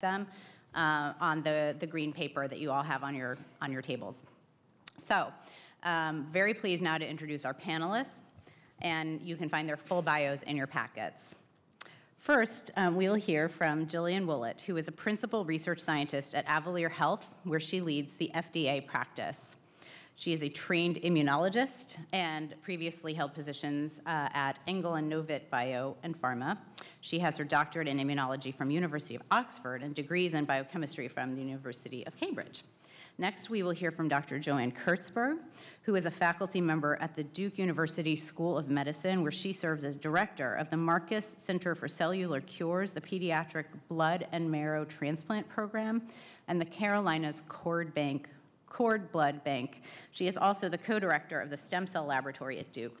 them uh, on the, the green paper that you all have on your, on your tables. So, um, very pleased now to introduce our panelists, and you can find their full bios in your packets. First, um, we'll hear from Gillian Woollett, who is a principal research scientist at Avalere Health, where she leads the FDA practice. She is a trained immunologist and previously held positions uh, at Engel and Novitt Bio and Pharma. She has her doctorate in immunology from University of Oxford and degrees in biochemistry from the University of Cambridge. Next, we will hear from Dr. Joanne Kurtzberg, who is a faculty member at the Duke University School of Medicine, where she serves as director of the Marcus Center for Cellular Cures, the Pediatric Blood and Marrow Transplant Program, and the Carolinas Cord Bank cord blood bank. She is also the co-director of the stem cell laboratory at Duke.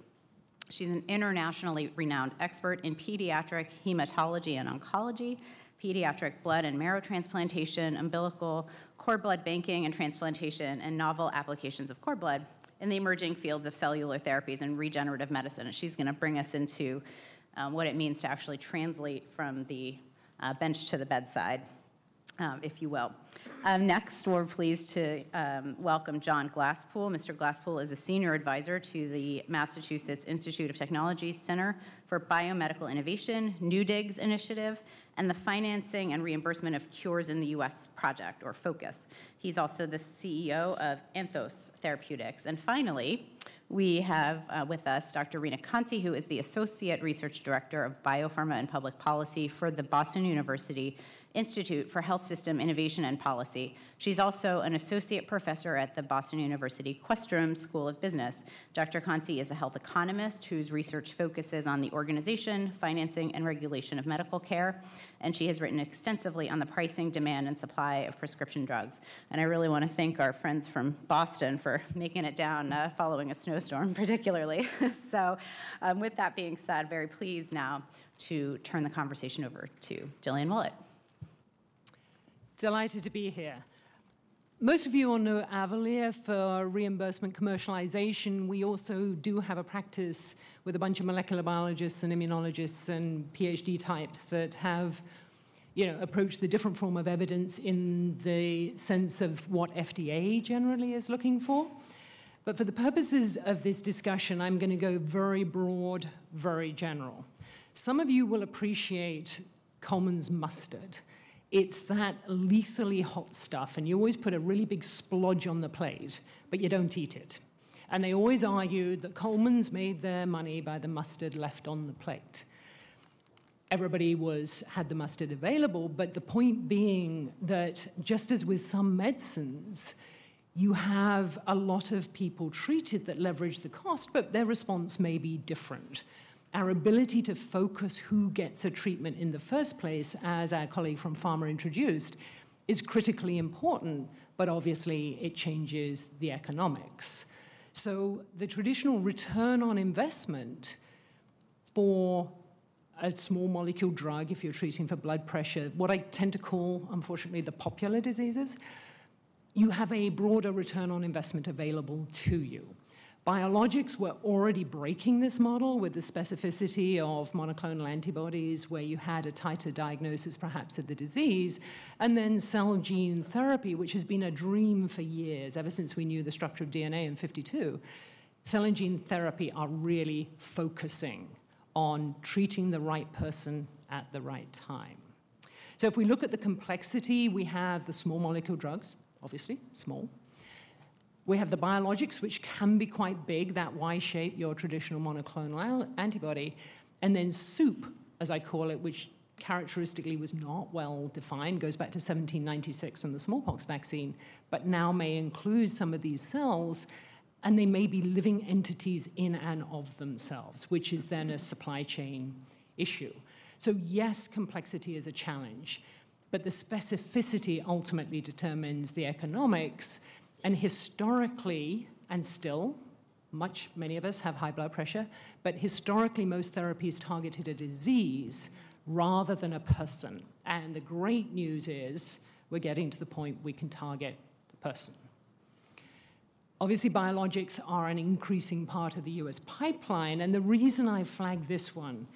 She's an internationally renowned expert in pediatric hematology and oncology, pediatric blood and marrow transplantation, umbilical cord blood banking and transplantation, and novel applications of cord blood in the emerging fields of cellular therapies and regenerative medicine. And she's going to bring us into um, what it means to actually translate from the uh, bench to the bedside, um, if you will. Um, next, we're pleased to um, welcome John Glasspool. Mr. Glasspool is a senior advisor to the Massachusetts Institute of Technology Center for Biomedical Innovation, NEWDIGS initiative, and the Financing and Reimbursement of Cures in the U.S. project, or FOCUS. He's also the CEO of Anthos Therapeutics. And finally, we have uh, with us Dr. Rena Conti, who is the Associate Research Director of Biopharma and Public Policy for the Boston University Institute for Health System Innovation and Policy. She's also an associate professor at the Boston University Questrom School of Business. Dr. Conti is a health economist whose research focuses on the organization, financing, and regulation of medical care, and she has written extensively on the pricing, demand, and supply of prescription drugs. And I really want to thank our friends from Boston for making it down uh, following a snowstorm, particularly. so, um, with that being said, very pleased now to turn the conversation over to Gillian Woollett. Delighted to be here. Most of you all know Avalere for reimbursement commercialization. We also do have a practice with a bunch of molecular biologists and immunologists and PhD types that have you know, approached the different form of evidence in the sense of what FDA generally is looking for. But for the purposes of this discussion, I'm going to go very broad, very general. Some of you will appreciate Colman's mustard. It's that lethally hot stuff, and you always put a really big splodge on the plate, but you don't eat it. And they always argued that Colman's made their money by the mustard left on the plate. Everybody was had the mustard available, but the point being that just as with some medicines, you have a lot of people treated that leverage the cost, but their response may be different our ability to focus who gets a treatment in the first place, as our colleague from Pharma introduced, is critically important, but obviously it changes the economics. So the traditional return on investment for a small molecule drug, if you're treating for blood pressure, what I tend to call, unfortunately, the popular diseases, you have a broader return on investment available to you. Biologics were already breaking this model with the specificity of monoclonal antibodies, where you had a tighter diagnosis perhaps of the disease, and then cell gene therapy, which has been a dream for years, ever since we knew the structure of DNA in 52. Cell and gene therapy are really focusing on treating the right person at the right time. So if we look at the complexity, we have the small molecule drugs, obviously, small. We have the biologics, which can be quite big, that Y shape, your traditional monoclonal antibody. And then soup, as I call it, which characteristically was not well defined, goes back to 1796 and the smallpox vaccine, but now may include some of these cells, and they may be living entities in and of themselves, which is then a supply chain issue. So, yes, complexity is a challenge, but the specificity ultimately determines the economics. And historically, and still, much, many of us have high blood pressure, but historically, most therapies targeted a disease rather than a person. And the great news is we're getting to the point we can target the person. Obviously, biologics are an increasing part of the US pipeline, and the reason I flagged this one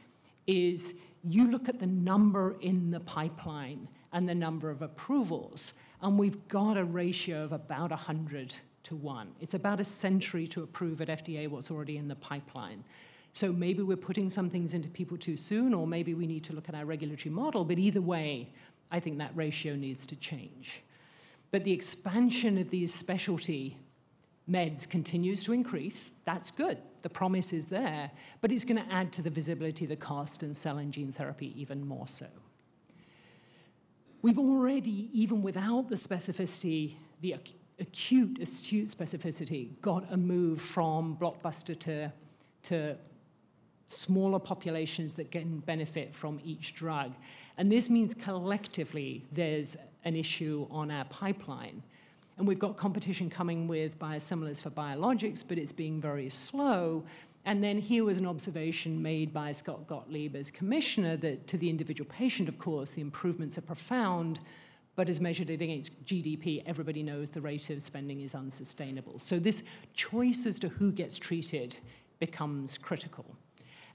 is you look at the number in the pipeline and the number of approvals. And we've got a ratio of about 100 to 1. It's about a century to approve at FDA what's already in the pipeline. So maybe we're putting some things into people too soon, or maybe we need to look at our regulatory model. But either way, I think that ratio needs to change. But the expansion of these specialty meds continues to increase. That's good. The promise is there, but it's going to add to the visibility, the cost, and cell and gene therapy even more so. We've already, even without the specificity, the acute, astute specificity, got a move from blockbuster to, to smaller populations that can benefit from each drug. And this means collectively there's an issue on our pipeline. And we've got competition coming with biosimilars for biologics, but it's being very slow. And then here was an observation made by Scott Gottlieb as commissioner that to the individual patient, of course, the improvements are profound, but as measured against GDP, everybody knows the rate of spending is unsustainable. So this choice as to who gets treated becomes critical.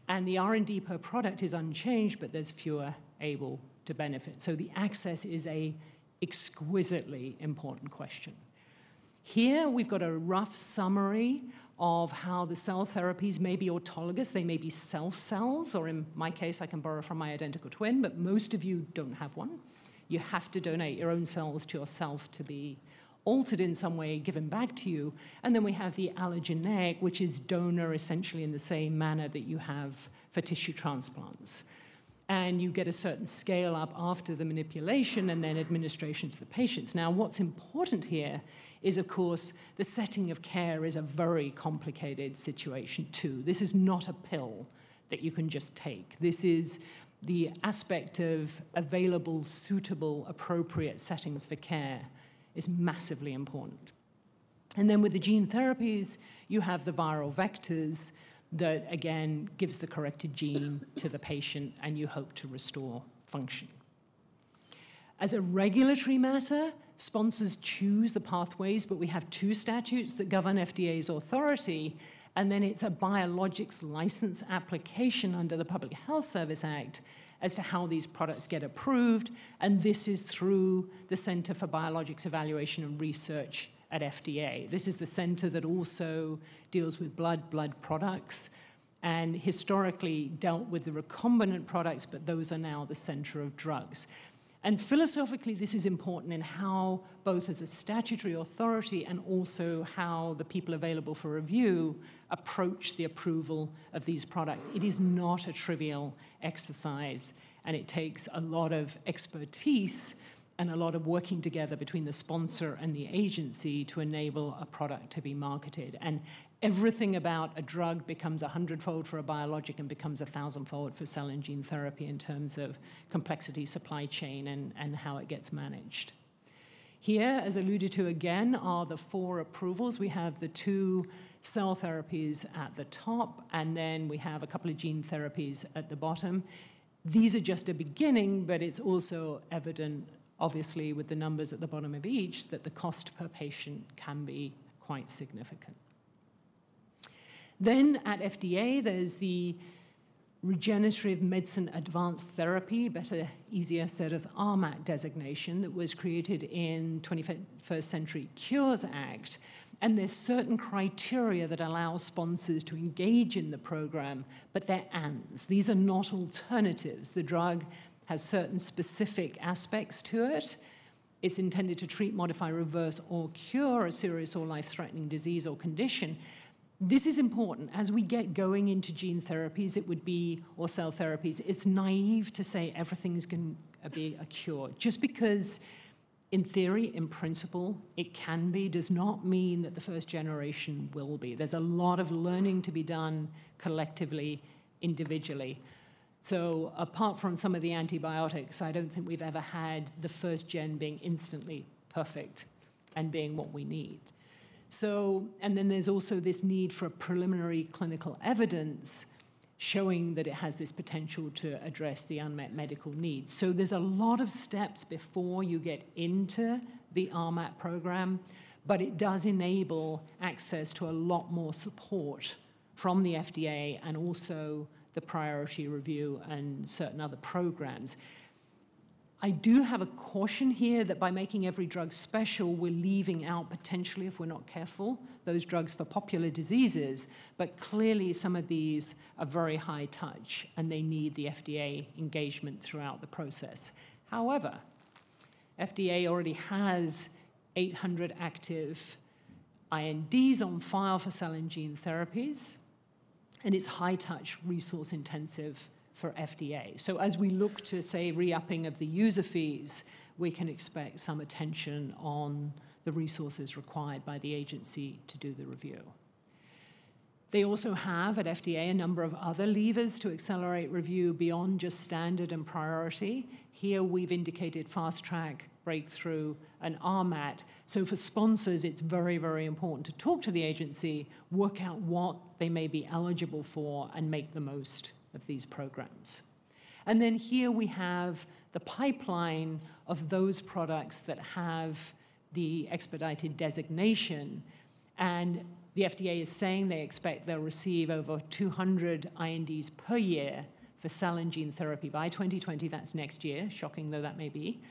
And the R&D per product is unchanged, but there's fewer able to benefit. So the access is a exquisitely important question. Here we've got a rough summary of how the cell therapies may be autologous, they may be self cells, or in my case, I can borrow from my identical twin, but most of you don't have one. You have to donate your own cells to yourself to be altered in some way, given back to you. And then we have the allogeneic, which is donor essentially in the same manner that you have for tissue transplants and you get a certain scale up after the manipulation and then administration to the patients. Now, what's important here is, of course, the setting of care is a very complicated situation, too. This is not a pill that you can just take. This is the aspect of available, suitable, appropriate settings for care is massively important. And then with the gene therapies, you have the viral vectors that again gives the corrected gene to the patient and you hope to restore function. As a regulatory matter, sponsors choose the pathways, but we have two statutes that govern FDA's authority, and then it's a biologics license application under the Public Health Service Act as to how these products get approved, and this is through the Center for Biologics Evaluation and Research at FDA. This is the center that also deals with blood, blood products, and historically dealt with the recombinant products, but those are now the center of drugs. And philosophically, this is important in how, both as a statutory authority and also how the people available for review approach the approval of these products. It is not a trivial exercise, and it takes a lot of expertise and a lot of working together between the sponsor and the agency to enable a product to be marketed. And everything about a drug becomes a hundredfold for a biologic and becomes a thousandfold for cell and gene therapy in terms of complexity, supply chain, and, and how it gets managed. Here, as alluded to again, are the four approvals. We have the two cell therapies at the top, and then we have a couple of gene therapies at the bottom. These are just a beginning, but it's also evident obviously with the numbers at the bottom of each, that the cost per patient can be quite significant. Then at FDA, there's the Regenerative Medicine Advanced Therapy, better, easier said as RMAT designation, that was created in 21st Century Cures Act. And there's certain criteria that allow sponsors to engage in the program, but they're ands. These are not alternatives. The drug has certain specific aspects to it. It's intended to treat, modify, reverse, or cure a serious or life threatening disease or condition. This is important. As we get going into gene therapies, it would be, or cell therapies, it's naive to say everything is going to be a cure. Just because, in theory, in principle, it can be, does not mean that the first generation will be. There's a lot of learning to be done collectively, individually. So apart from some of the antibiotics, I don't think we've ever had the first gen being instantly perfect and being what we need. So, and then there's also this need for preliminary clinical evidence showing that it has this potential to address the unmet medical needs. So there's a lot of steps before you get into the RMAT program, but it does enable access to a lot more support from the FDA and also the priority review and certain other programs. I do have a caution here that by making every drug special, we're leaving out potentially, if we're not careful, those drugs for popular diseases. But clearly, some of these are very high touch and they need the FDA engagement throughout the process. However, FDA already has 800 active INDs on file for cell and gene therapies, and it's high touch, resource intensive for FDA. So as we look to, say, re-upping of the user fees, we can expect some attention on the resources required by the agency to do the review. They also have at FDA a number of other levers to accelerate review beyond just standard and priority. Here we've indicated fast track, breakthrough, and RMAT. So for sponsors, it's very, very important to talk to the agency, work out what they may be eligible for, and make the most of these programs. And then here we have the pipeline of those products that have the expedited designation. And the FDA is saying they expect they'll receive over 200 INDs per year for cell and gene therapy by 2020. That's next year, shocking though that may be.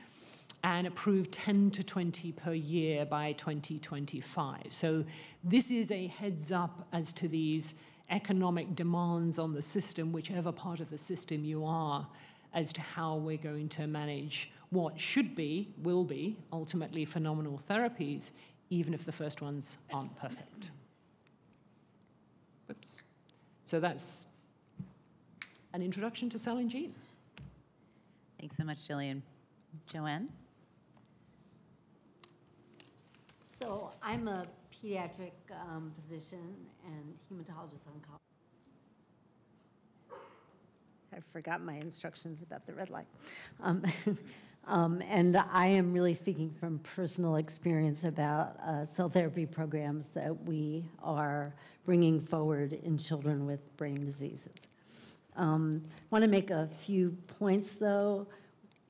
And approve 10 to 20 per year by 2025. So this is a heads up as to these economic demands on the system, whichever part of the system you are, as to how we're going to manage what should be, will be, ultimately phenomenal therapies, even if the first ones aren't perfect. Oops. So that's an introduction to cell and gene. Thanks so much, Gillian. Joanne? So I'm a pediatric um, physician and hematologist oncologist. I forgot my instructions about the red light. Um, um, and I am really speaking from personal experience about uh, cell therapy programs that we are bringing forward in children with brain diseases. Um, I want to make a few points, though.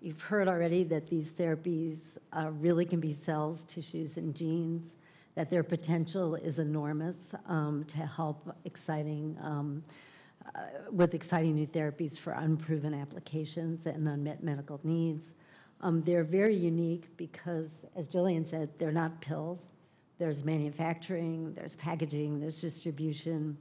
You've heard already that these therapies uh, really can be cells, tissues, and genes that their potential is enormous um, to help exciting, um, uh, with exciting new therapies for unproven applications and unmet medical needs. Um, they're very unique because, as Gillian said, they're not pills. There's manufacturing, there's packaging, there's distribution,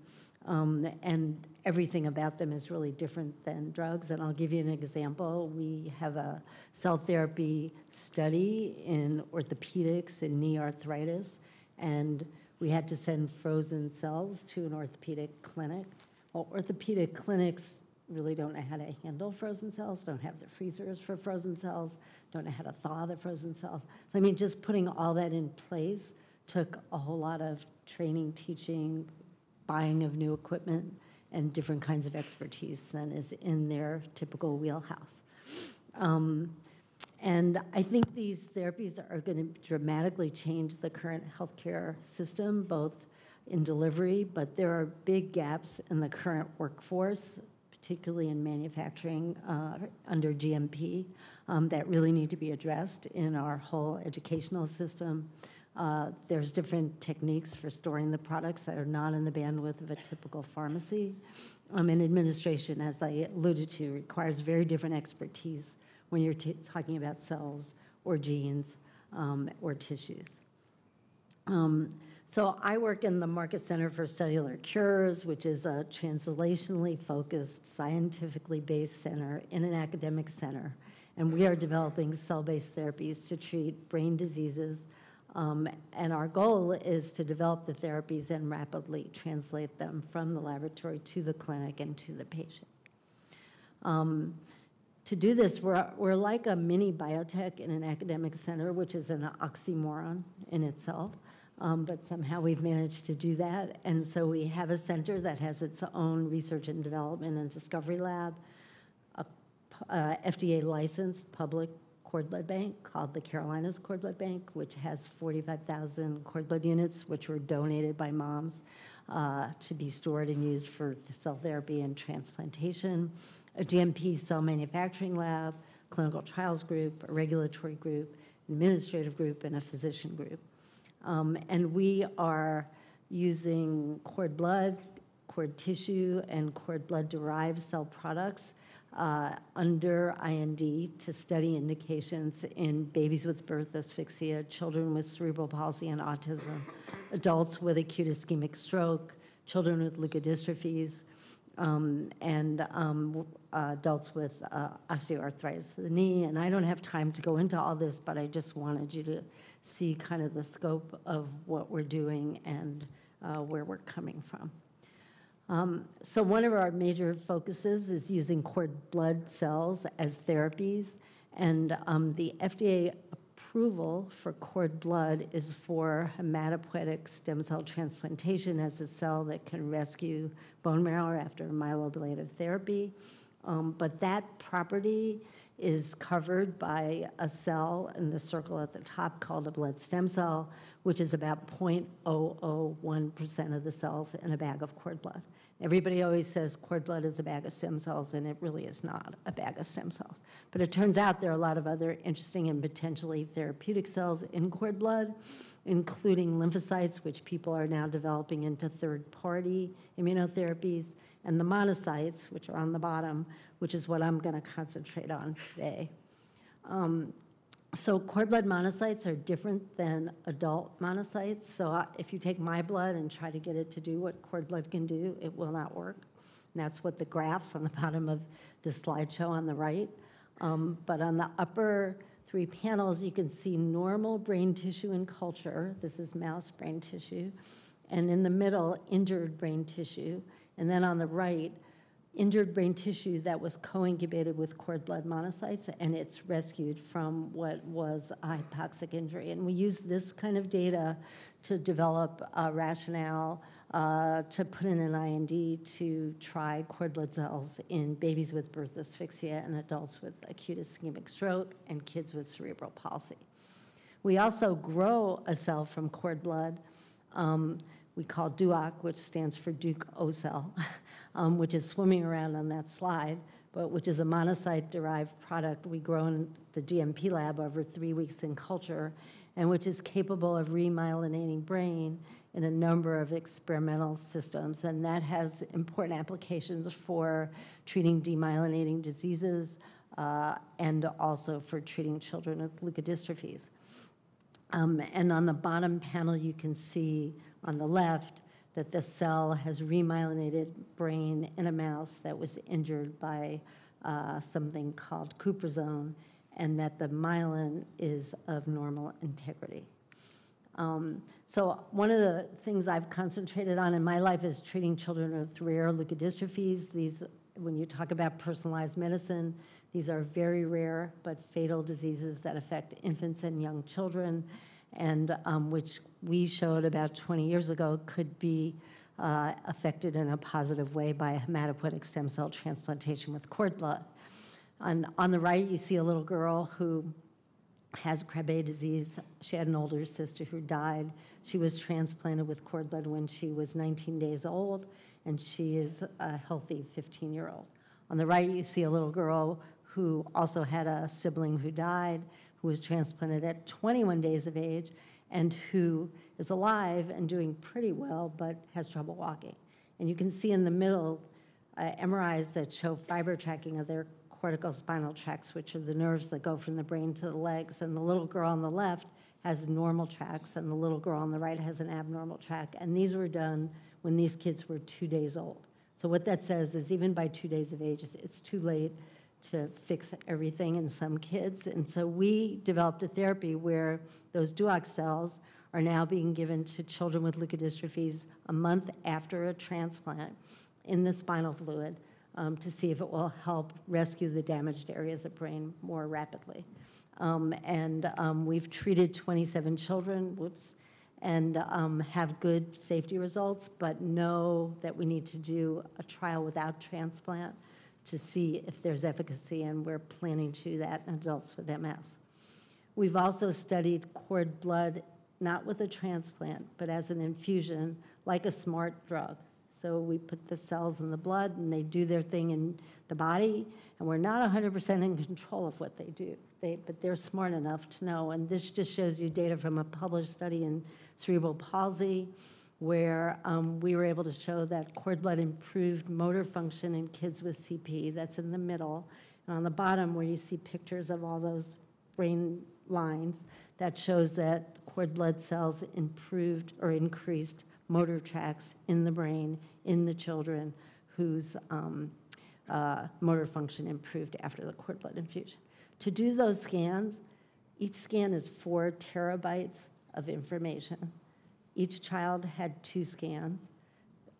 um, and everything about them is really different than drugs. And I'll give you an example. We have a cell therapy study in orthopedics and knee arthritis and we had to send frozen cells to an orthopedic clinic. Well, orthopedic clinics really don't know how to handle frozen cells, don't have the freezers for frozen cells, don't know how to thaw the frozen cells. So, I mean, just putting all that in place took a whole lot of training, teaching, buying of new equipment, and different kinds of expertise than is in their typical wheelhouse. Um, and I think these therapies are going to dramatically change the current healthcare system, both in delivery, but there are big gaps in the current workforce, particularly in manufacturing uh, under GMP, um, that really need to be addressed in our whole educational system. Uh, there's different techniques for storing the products that are not in the bandwidth of a typical pharmacy. Um, and administration, as I alluded to, requires very different expertise when you're talking about cells or genes um, or tissues. Um, so I work in the Marcus Center for Cellular Cures, which is a translationally focused, scientifically based center in an academic center. And we are developing cell-based therapies to treat brain diseases. Um, and our goal is to develop the therapies and rapidly translate them from the laboratory to the clinic and to the patient. Um, to do this, we're, we're like a mini biotech in an academic center, which is an oxymoron in itself. Um, but somehow we've managed to do that. And so we have a center that has its own research and development and discovery lab, a, a FDA licensed public cord blood bank called the Carolinas Cord Blood Bank, which has 45,000 cord blood units, which were donated by moms uh, to be stored and used for cell therapy and transplantation a GMP cell manufacturing lab, clinical trials group, a regulatory group, administrative group, and a physician group. Um, and we are using cord blood, cord tissue, and cord blood derived cell products uh, under IND to study indications in babies with birth asphyxia, children with cerebral palsy and autism, adults with acute ischemic stroke, children with leukodystrophies, um, and um, uh, adults with uh, osteoarthritis of the knee. And I don't have time to go into all this, but I just wanted you to see kind of the scope of what we're doing and uh, where we're coming from. Um, So one of our major focuses is using cord blood cells as therapies, and um, the FDA approval for cord blood is for hematopoietic stem cell transplantation as a cell that can rescue bone marrow after myeloablative therapy. Um, But that property is covered by a cell in the circle at the top called a blood stem cell, which is about 0.001% of the cells in a bag of cord blood. Everybody always says cord blood is a bag of stem cells, and it really is not a bag of stem cells. But it turns out there are a lot of other interesting and potentially therapeutic cells in cord blood, including lymphocytes, which people are now developing into third-party immunotherapies, and the monocytes, which are on the bottom, which is what I'm going to concentrate on today. Um, So cord blood monocytes are different than adult monocytes. So if you take my blood and try to get it to do what cord blood can do, it will not work. And that's what the graphs on the bottom of the slideshow on the right. Um, But on the upper three panels, you can see normal brain tissue in culture. This is mouse brain tissue. And in the middle, injured brain tissue. And then on the right, injured brain tissue that was co-incubated with cord blood monocytes, and it's rescued from what was a hypoxic injury. And we use this kind of data to develop a rationale uh, to put in an IND to try cord blood cells in babies with birth asphyxia and adults with acute ischemic stroke and kids with cerebral palsy. We also grow a cell from cord blood um, we call DUOC, which stands for Duke O cell, um, which is swimming around on that slide, but which is a monocyte-derived product we grow in the GMP lab over three weeks in culture, and which is capable of remyelinating brain in a number of experimental systems. And that has important applications for treating demyelinating diseases uh, and also for treating children with leukodystrophies. Um, And on the bottom panel, you can see on the left that the cell has remyelinated brain in a mouse that was injured by uh, something called cuprizone, and that the myelin is of normal integrity. Um, So one of the things I've concentrated on in my life is treating children with rare leukodystrophies. These, when you talk about personalized medicine, these are very rare but fatal diseases that affect infants and young children, and um, which we showed about 20 years ago could be uh, affected in a positive way by hematopoietic stem cell transplantation with cord blood. On, on the right, you see a little girl who has Krabbe disease. She had an older sister who died. She was transplanted with cord blood when she was 19 days old, and she is a healthy 15-year-old. On the right, you see a little girl who also had a sibling who died, who was transplanted at 21 days of age, and who is alive and doing pretty well, but has trouble walking. And you can see in the middle uh, MRIs that show fiber tracking of their cortical spinal tracts, which are the nerves that go from the brain to the legs. And the little girl on the left has normal tracks, and the little girl on the right has an abnormal track. And these were done when these kids were two days old. So what that says is even by two days of age, it's too late to fix everything in some kids. And so we developed a therapy where those DUOC cells are now being given to children with leukodystrophies a month after a transplant in the spinal fluid um, to see if it will help rescue the damaged areas of brain more rapidly. Um, And um, we've treated 27 children, whoops, and um, have good safety results, but know that we need to do a trial without transplant to see if there's efficacy, and we're planning to do that in adults with MS. We've also studied cord blood, not with a transplant, but as an infusion, like a smart drug. So we put the cells in the blood, and they do their thing in the body, and we're not 100% in control of what they do. They, but they're smart enough to know, and this just shows you data from a published study in cerebral palsy, where um, we were able to show that cord blood improved motor function in kids with CP. That's in the middle. And on the bottom, where you see pictures of all those brain lines, that shows that cord blood cells improved or increased motor tracks in the brain in the children whose um, uh, motor function improved after the cord blood infusion. To do those scans, each scan is four terabytes of information. Each child had two scans.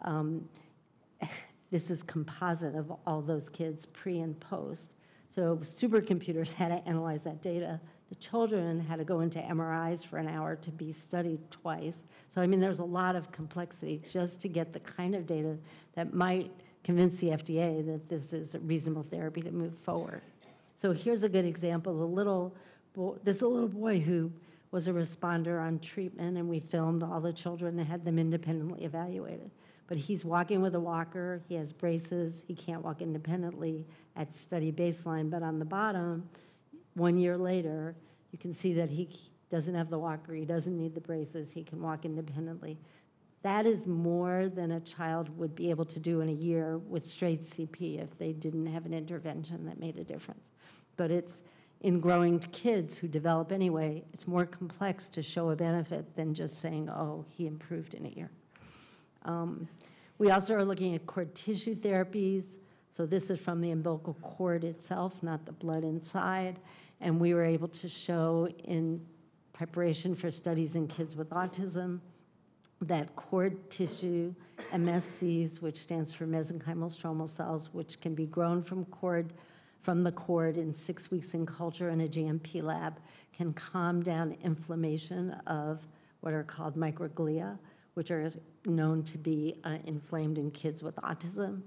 Um, this is composite of all those kids pre and post. So supercomputers had to analyze that data. The children had to go into MRIs for an hour to be studied twice. So, I mean, there's a lot of complexity just to get the kind of data that might convince the FDA that this is a reasonable therapy to move forward. So here's a good example. The little boy, this little boy who was a responder on treatment, and we filmed all the children and had them independently evaluated. But he's walking with a walker, he has braces, he can't walk independently at study baseline. But on the bottom, one year later, you can see that he doesn't have the walker, he doesn't need the braces, he can walk independently. That is more than a child would be able to do in a year with straight CP if they didn't have an intervention that made a difference. But it's in growing kids who develop anyway, it's more complex to show a benefit than just saying, oh, he improved in a year. Um, we also are looking at cord tissue therapies. So this is from the umbilical cord itself, not the blood inside. And we were able to show in preparation for studies in kids with autism that cord tissue, MSCs, which stands for mesenchymal stromal cells, which can be grown from cord from the cord in six weeks in culture in a GMP lab, can calm down inflammation of what are called microglia, which are known to be uh, inflamed in kids with autism.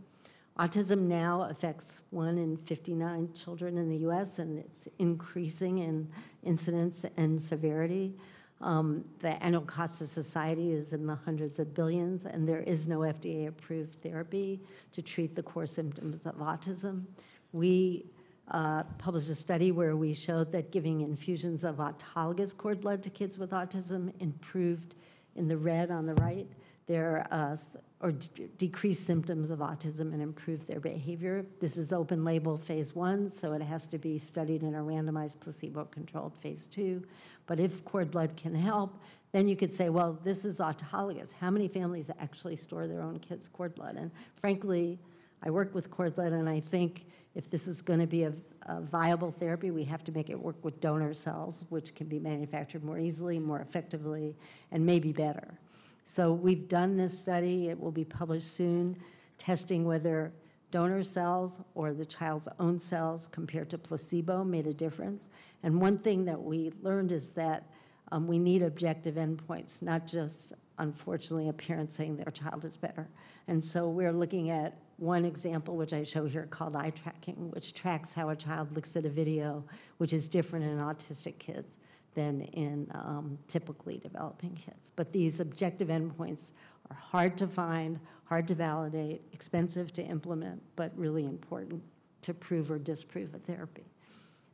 Autism now affects one in 59 children in the US, and it's increasing in incidence and severity. Um, the annual cost to society is in the hundreds of billions, and there is no FDA approved therapy to treat the core symptoms of autism. We uh, published a study where we showed that giving infusions of autologous cord blood to kids with autism improved in the red on the right their uh, or decreased symptoms of autism and improve their behavior. This is open label phase one, so it has to be studied in a randomized placebo controlled phase two. But if cord blood can help, then you could say, well, this is autologous. How many families actually store their own kids' cord blood? And frankly, I work with cord blood, and I think if this is going to be a, a, viable therapy, we have to make it work with donor cells, which can be manufactured more easily, more effectively, and maybe better. So we've done this study. It will be published soon, testing whether donor cells or the child's own cells compared to placebo made a difference. And one thing that we learned is that um, we need objective endpoints, not just, unfortunately, a parent saying their child is better. And so we're looking at one example, which I show here, called eye tracking, which tracks how a child looks at a video, which is different in autistic kids than in um, typically developing kids. But these objective endpoints are hard to find, hard to validate, expensive to implement, but really important to prove or disprove a therapy.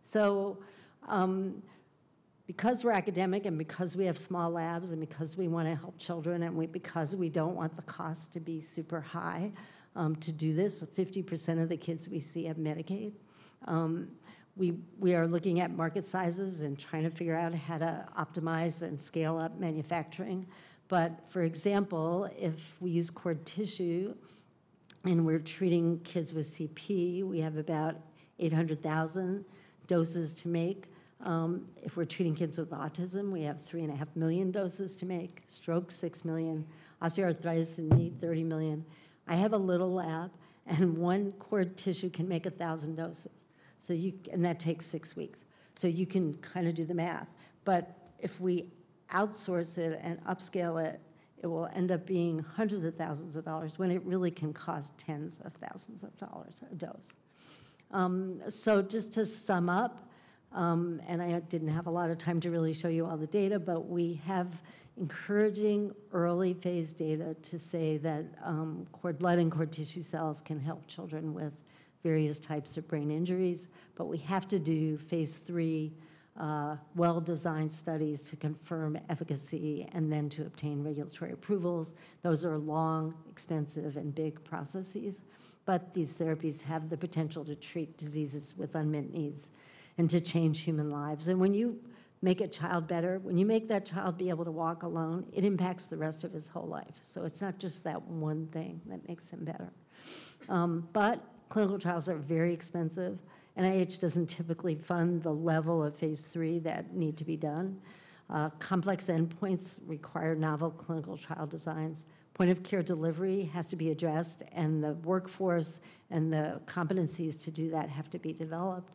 So um, because we're academic and because we have small labs and because we want to help children and we, because we don't want the cost to be super high um, to do this, 50% of the kids we see have Medicaid. Um, we, we are looking at market sizes and trying to figure out how to optimize and scale up manufacturing. But for example, if we use cord tissue and we're treating kids with CP, we have about 800,000 doses to make. Um, if we're treating kids with autism, we have three and a half million doses to make, stroke, six million, osteoarthritis and knee, 30 million. I have a little lab, and one cord tissue can make a 1,000 doses. So you, and that takes six weeks. So you can kind of do the math. But if we outsource it and upscale it, it will end up being hundreds of thousands of dollars when it really can cost tens of thousands of dollars a dose. Um, so just to sum up, um, and I didn't have a lot of time to really show you all the data, but we have encouraging early phase data to say that um, cord blood and cord tissue cells can help children with various types of brain injuries, but we have to do phase three uh, well-designed studies to confirm efficacy and then to obtain regulatory approvals. Those are long, expensive, and big processes, but these therapies have the potential to treat diseases with unmet needs and to change human lives. And when you make a child better, when you make that child be able to walk alone, it impacts the rest of his whole life. So it's not just that one thing that makes him better. Um, but clinical trials are very expensive. NIH doesn't typically fund the level of phase three that need to be done. Uh, complex endpoints require novel clinical trial designs. Point of care delivery has to be addressed, and the workforce and the competencies to do that have to be developed.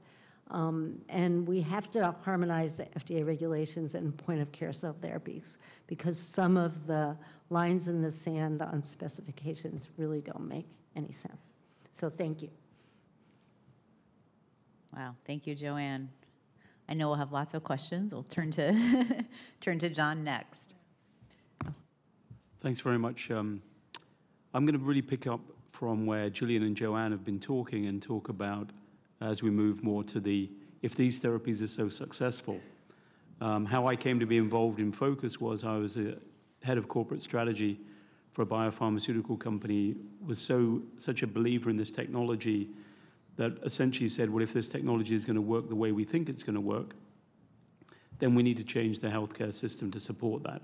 Um, and we have to harmonize the FDA regulations and point of care cell therapies because some of the lines in the sand on specifications really don't make any sense. So thank you. Wow, thank you, Joanne. I know we'll have lots of questions. We'll turn to, turn to John next. Thanks very much. Um, I'm going to really pick up from where Julian and Joanne have been talking and talk about as we move more to the, if these therapies are so successful. Um, how I came to be involved in Focus was I was a head of corporate strategy for a biopharmaceutical company, was so such a believer in this technology that essentially said, well, if this technology is going to work the way we think it's going to work, then we need to change the healthcare system to support that.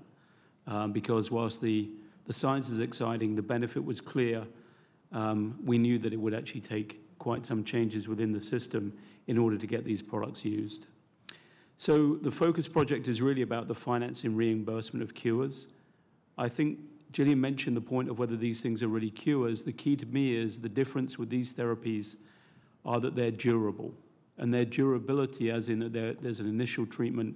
Um, because whilst the, the science is exciting, the benefit was clear, um, we knew that it would actually take quite some changes within the system in order to get these products used. So the Focus project is really about the financing reimbursement of cures. I think Gillian mentioned the point of whether these things are really cures. The key to me is the difference with these therapies are that they're durable. And their durability, as in that there's an initial treatment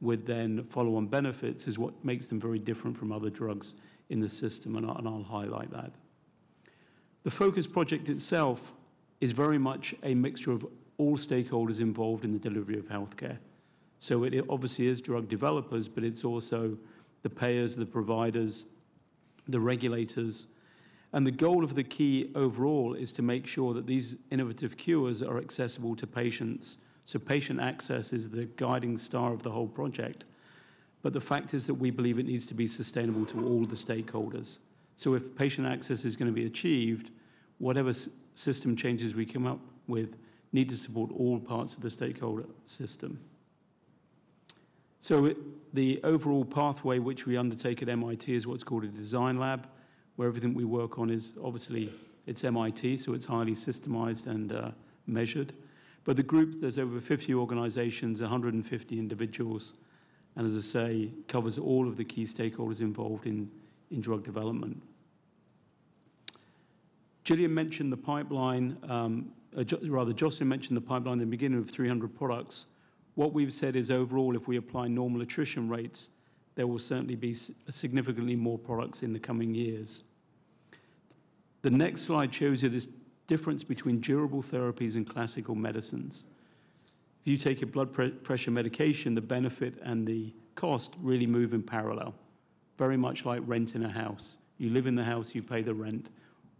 with then follow-on benefits, is what makes them very different from other drugs in the system, and I'll highlight that. The FOCUS project itself is very much a mixture of all stakeholders involved in the delivery of healthcare. So it obviously is drug developers, but it's also the payers, the providers, the regulators, and the goal of the key overall is to make sure that these innovative cures are accessible to patients. So patient access is the guiding star of the whole project. But the fact is that we believe it needs to be sustainable to all the stakeholders. So if patient access is going to be achieved, whatever system changes we come up with need to support all parts of the stakeholder system. So the overall pathway which we undertake at MIT is what's called a design lab where everything we work on is obviously it's MIT, so it's highly systemized and uh, measured. But the group, there's over 50 organizations, 150 individuals, and as I say, covers all of the key stakeholders involved in, in drug development. Gillian mentioned the pipeline, um, uh, rather Jocelyn mentioned the pipeline in the beginning of 300 products. What we've said is overall, if we apply normal attrition rates, there will certainly be significantly more products in the coming years. The next slide shows you this difference between durable therapies and classical medicines. If you take a blood pre pressure medication, the benefit and the cost really move in parallel, very much like rent in a house. You live in the house, you pay the rent,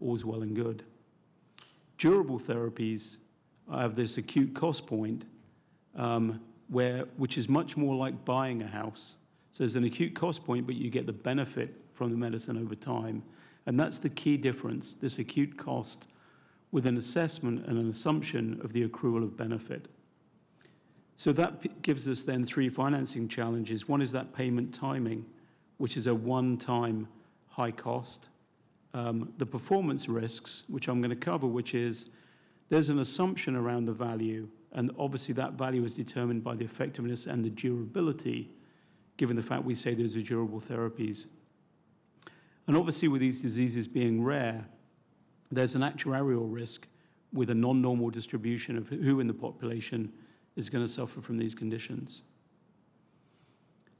all's well and good. Durable therapies have this acute cost point, um, where, which is much more like buying a house. So there's an acute cost point, but you get the benefit from the medicine over time. And that's the key difference, this acute cost with an assessment and an assumption of the accrual of benefit. So that gives us then three financing challenges. One is that payment timing, which is a one-time high cost. Um, the performance risks, which I'm going to cover, which is there's an assumption around the value, and obviously that value is determined by the effectiveness and the durability, given the fact we say those are durable therapies. And obviously, with these diseases being rare, there's an actuarial risk with a non-normal distribution of who in the population is going to suffer from these conditions.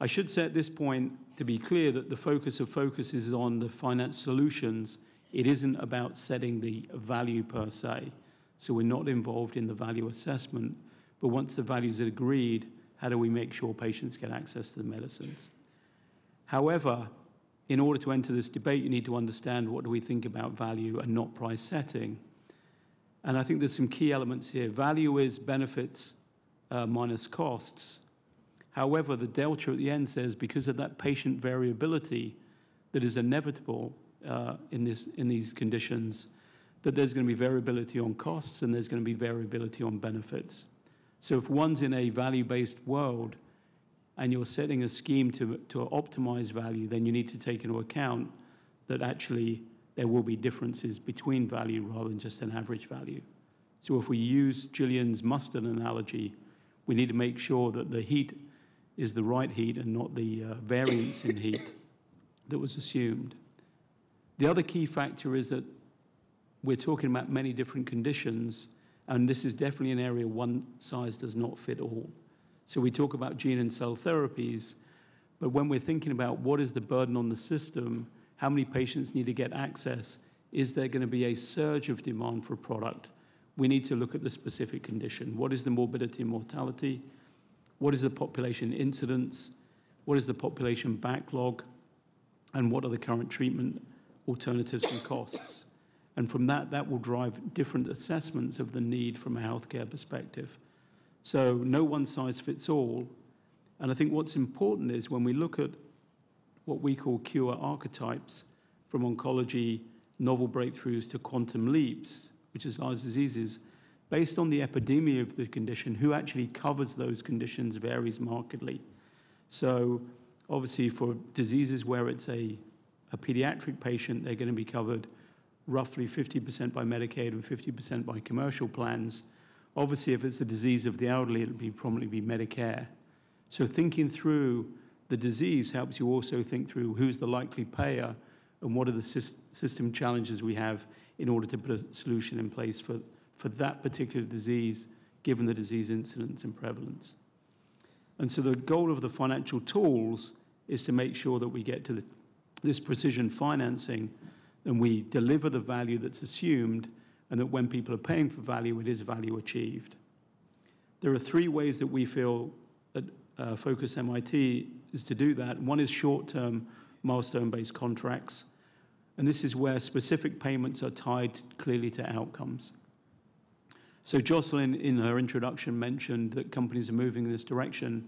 I should say at this point, to be clear, that the focus of focus is on the finance solutions. It isn't about setting the value per se. So we're not involved in the value assessment. But once the values are agreed, how do we make sure patients get access to the medicines? However, in order to enter this debate, you need to understand what do we think about value and not price setting. And I think there's some key elements here. Value is benefits uh, minus costs. However, the delta at the end says because of that patient variability that is inevitable uh, in, this, in these conditions, that there's going to be variability on costs and there's going to be variability on benefits. So if one's in a value-based world and you're setting a scheme to, to optimize value, then you need to take into account that actually there will be differences between value rather than just an average value. So if we use Gillian's mustard analogy, we need to make sure that the heat is the right heat and not the uh, variance in heat that was assumed. The other key factor is that we're talking about many different conditions, and this is definitely an area one size does not fit all. So we talk about gene and cell therapies, but when we're thinking about what is the burden on the system, how many patients need to get access, is there going to be a surge of demand for a product? We need to look at the specific condition. What is the morbidity and mortality? What is the population incidence? What is the population backlog? And what are the current treatment alternatives and costs? And from that, that will drive different assessments of the need from a healthcare perspective. So no one size fits all. And I think what's important is when we look at what we call cure archetypes from oncology, novel breakthroughs to quantum leaps, which is large diseases, based on the epidemic of the condition, who actually covers those conditions varies markedly. So obviously for diseases where it's a, a pediatric patient, they're going to be covered roughly 50% by Medicaid and 50% by commercial plans. Obviously, if it's a disease of the elderly, it'll be probably be Medicare. So thinking through the disease helps you also think through who's the likely payer and what are the system challenges we have in order to put a solution in place for, for that particular disease, given the disease incidence and prevalence. And so the goal of the financial tools is to make sure that we get to the, this precision financing and we deliver the value that's assumed, and that when people are paying for value, it is value achieved. There are three ways that we feel that uh, Focus MIT is to do that. One is short-term milestone-based contracts, and this is where specific payments are tied clearly to outcomes. So Jocelyn, in her introduction, mentioned that companies are moving in this direction.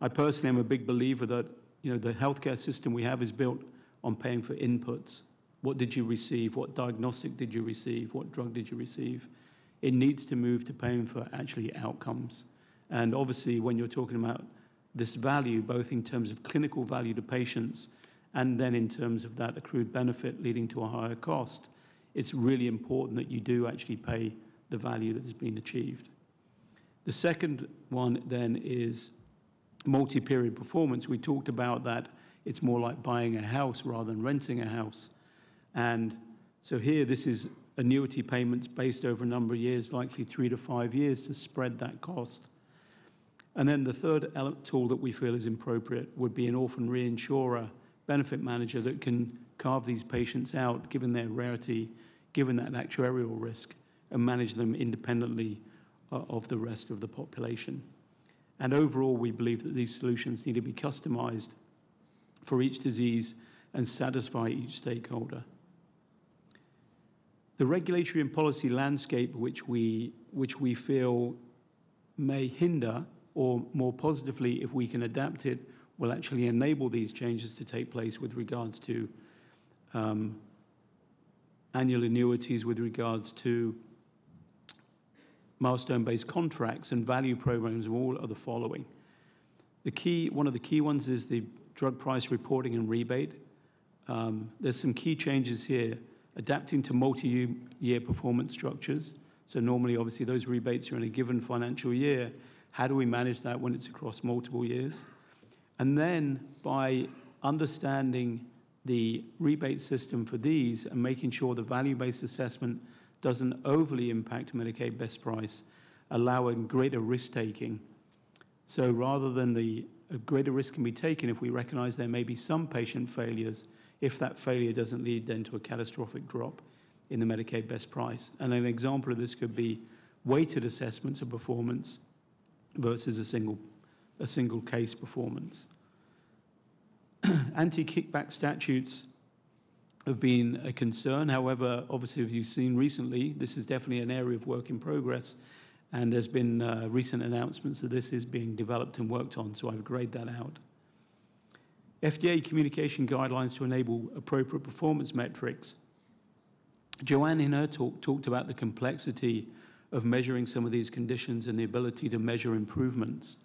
I personally am a big believer that you know the healthcare system we have is built on paying for inputs. What did you receive? What diagnostic did you receive? What drug did you receive? It needs to move to paying for actually outcomes. And obviously, when you're talking about this value, both in terms of clinical value to patients and then in terms of that accrued benefit leading to a higher cost, it's really important that you do actually pay the value that has been achieved. The second one then is multi-period performance. We talked about that it's more like buying a house rather than renting a house. And so here, this is annuity payments based over a number of years, likely three to five years, to spread that cost. And then the third tool that we feel is appropriate would be an orphan reinsurer benefit manager that can carve these patients out, given their rarity, given that actuarial risk, and manage them independently uh, of the rest of the population. And overall, we believe that these solutions need to be customized for each disease and satisfy each stakeholder. The regulatory and policy landscape which we, which we feel may hinder, or more positively, if we can adapt it, will actually enable these changes to take place with regards to um, annual annuities, with regards to milestone-based contracts and value programs and all of the following. The key, one of the key ones is the drug price reporting and rebate. Um, there's some key changes here adapting to multi-year performance structures. So normally, obviously, those rebates are in a given financial year. How do we manage that when it's across multiple years? And then by understanding the rebate system for these and making sure the value-based assessment doesn't overly impact Medicaid best price, allowing greater risk-taking. So rather than the greater risk can be taken if we recognize there may be some patient failures if that failure doesn't lead then to a catastrophic drop in the Medicaid best price. And an example of this could be weighted assessments of performance versus a single, a single case performance. Anti-kickback statutes have been a concern. However, obviously, as you've seen recently, this is definitely an area of work in progress. And there's been uh, recent announcements that this is being developed and worked on, so I've grayed that out. FDA communication guidelines to enable appropriate performance metrics. Joanne, in her talk, talked about the complexity of measuring some of these conditions and the ability to measure improvements.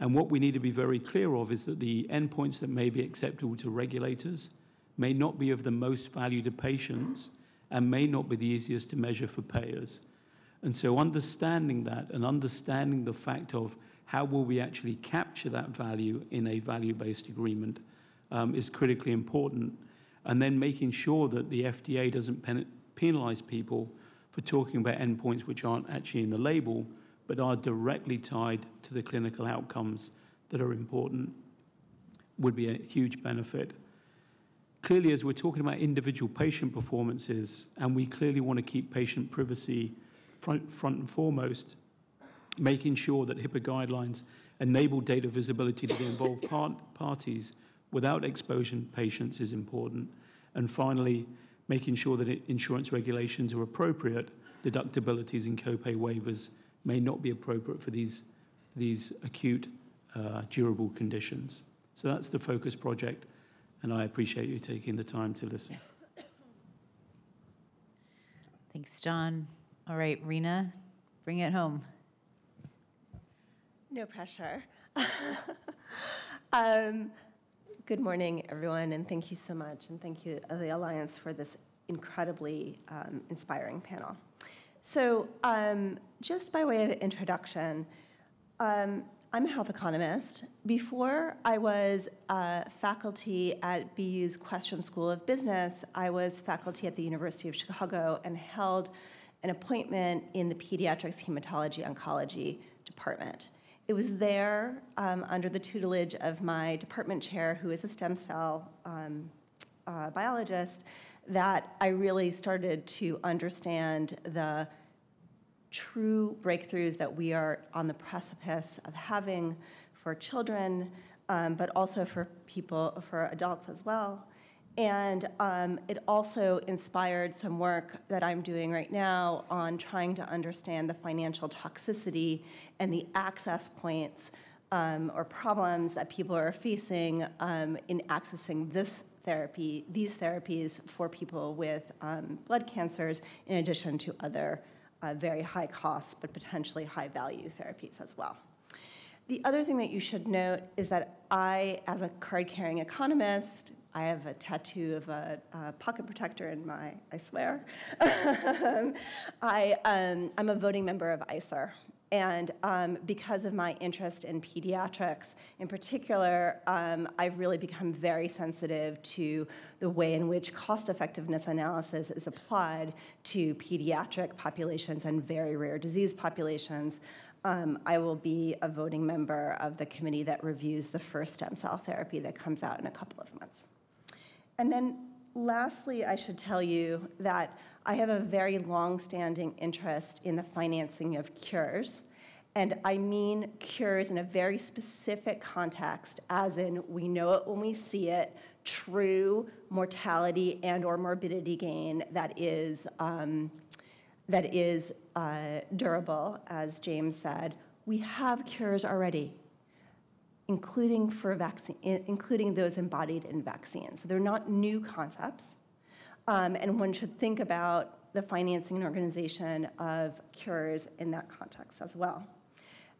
And what we need to be very clear of is that the endpoints that may be acceptable to regulators may not be of the most value to patients and may not be the easiest to measure for payers. And so understanding that and understanding the fact of how will we actually capture that value in a value-based agreement um, is critically important. And then making sure that the FDA doesn't pen penalize people for talking about endpoints which aren't actually in the label, but are directly tied to the clinical outcomes that are important, would be a huge benefit. Clearly, as we're talking about individual patient performances, and we clearly want to keep patient privacy front, front and foremost, making sure that HIPAA guidelines enable data visibility to the involved part, parties without exposing patients is important. And finally, making sure that insurance regulations are appropriate, deductibilities and copay waivers may not be appropriate for these, these acute, uh, durable conditions. So that's the focus project, and I appreciate you taking the time to listen. Thanks, John. All right, Rena, bring it home. No pressure. um, good morning, everyone, and thank you so much. And thank you, the Alliance, for this incredibly um, inspiring panel. So, um, just by way of introduction, um, I'm a health economist. Before I was faculty at BU's Questrom School of Business, I was faculty at the University of Chicago and held an appointment in the pediatrics hematology oncology department. It was there, um, under the tutelage of my department chair, who is a stem cell um, uh, biologist, that I really started to understand the true breakthroughs that we are on the precipice of having for children, um, but also for people, for adults as well. And um, it also inspired some work that I'm doing right now on trying to understand the financial toxicity and the access points um, or problems that people are facing um, in accessing this therapy, these therapies for people with um, blood cancers, in addition to other uh, very high cost but potentially high value therapies as well. The other thing that you should note is that I, as a card carrying economist, I have a tattoo of a, a pocket protector in my, I swear. I, um, I'm a voting member of ICER. And um, because of my interest in pediatrics in particular, um, I've really become very sensitive to the way in which cost effectiveness analysis is applied to pediatric populations and very rare disease populations. Um, I will be a voting member of the committee that reviews the first stem cell therapy that comes out in a couple of months. And then lastly, I should tell you that I have a very long-standing interest in the financing of cures. And I mean cures in a very specific context, as in we know it when we see it, true mortality and or morbidity gain that is, um, that is uh, durable, as James said. We have cures already including for vaccine, including those embodied in vaccines. So they're not new concepts, um, and one should think about the financing and organization of cures in that context as well.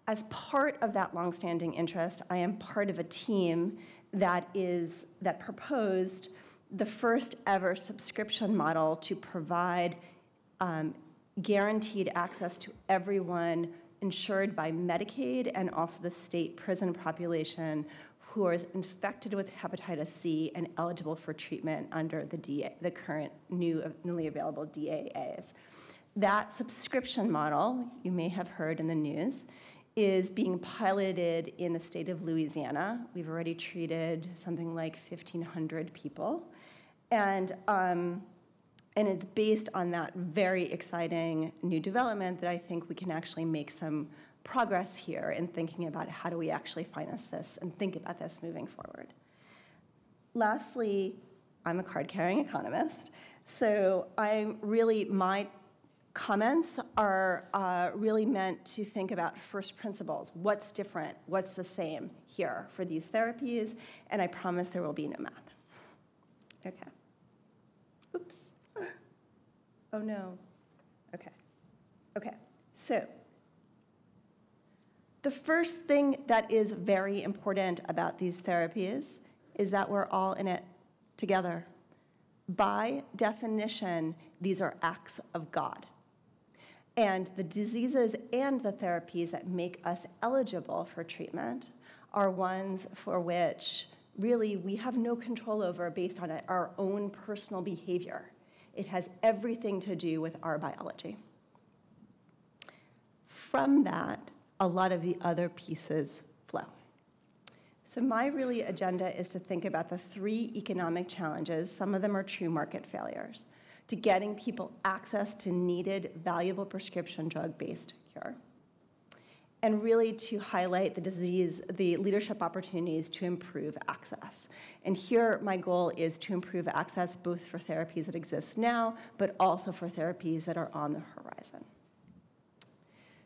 As part of that longstanding interest, I am part of a team that is that proposed the first ever subscription model to provide um, guaranteed access to everyone insured by Medicaid and also the state prison population who are infected with hepatitis C and eligible for treatment under the, DA, the current new, newly available DAAs. That subscription model, you may have heard in the news, is being piloted in the state of Louisiana. We've already treated something like 1,500 people. And um, and it's based on that very exciting new development that I think we can actually make some progress here in thinking about how do we actually finance this and think about this moving forward. Lastly, I'm a card carrying economist. So I'm really, my comments are uh, really meant to think about first principles. What's different? What's the same here for these therapies? And I promise there will be no math. Okay. Oops. Oh no. Okay. Okay. So, the first thing that is very important about these therapies is that we're all in it together. By definition, these are acts of God. And the diseases and the therapies that make us eligible for treatment are ones for which really we have no control over based on our own personal behavior. It has everything to do with our biology. From that, a lot of the other pieces flow. So my really agenda is to think about the three economic challenges, some of them are true market failures, to getting people access to needed, valuable prescription drug-based cure. And really to highlight the disease, the leadership opportunities to improve access. And here, my goal is to improve access both for therapies that exist now, but also for therapies that are on the horizon.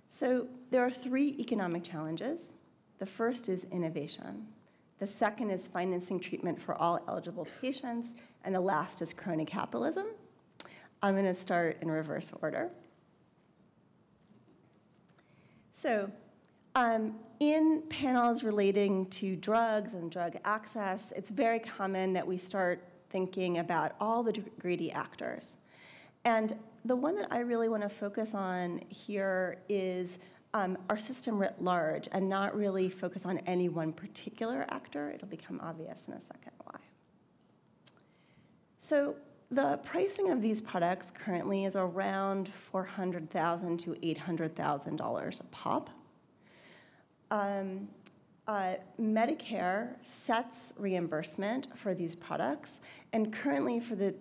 So there are three economic challenges. The first is innovation. The second is financing treatment for all eligible patients. And the last is crony capitalism. I'm going to start in reverse order. So um, in panels relating to drugs and drug access, it's very common that we start thinking about all the greedy actors. And the one that I really want to focus on here is um, our system writ large and not really focus on any one particular actor. It'll become obvious in a second why. So the pricing of these products currently is around 400,000 to $800,000 a pop. Um, uh, Medicare sets reimbursement for these products, and currently for the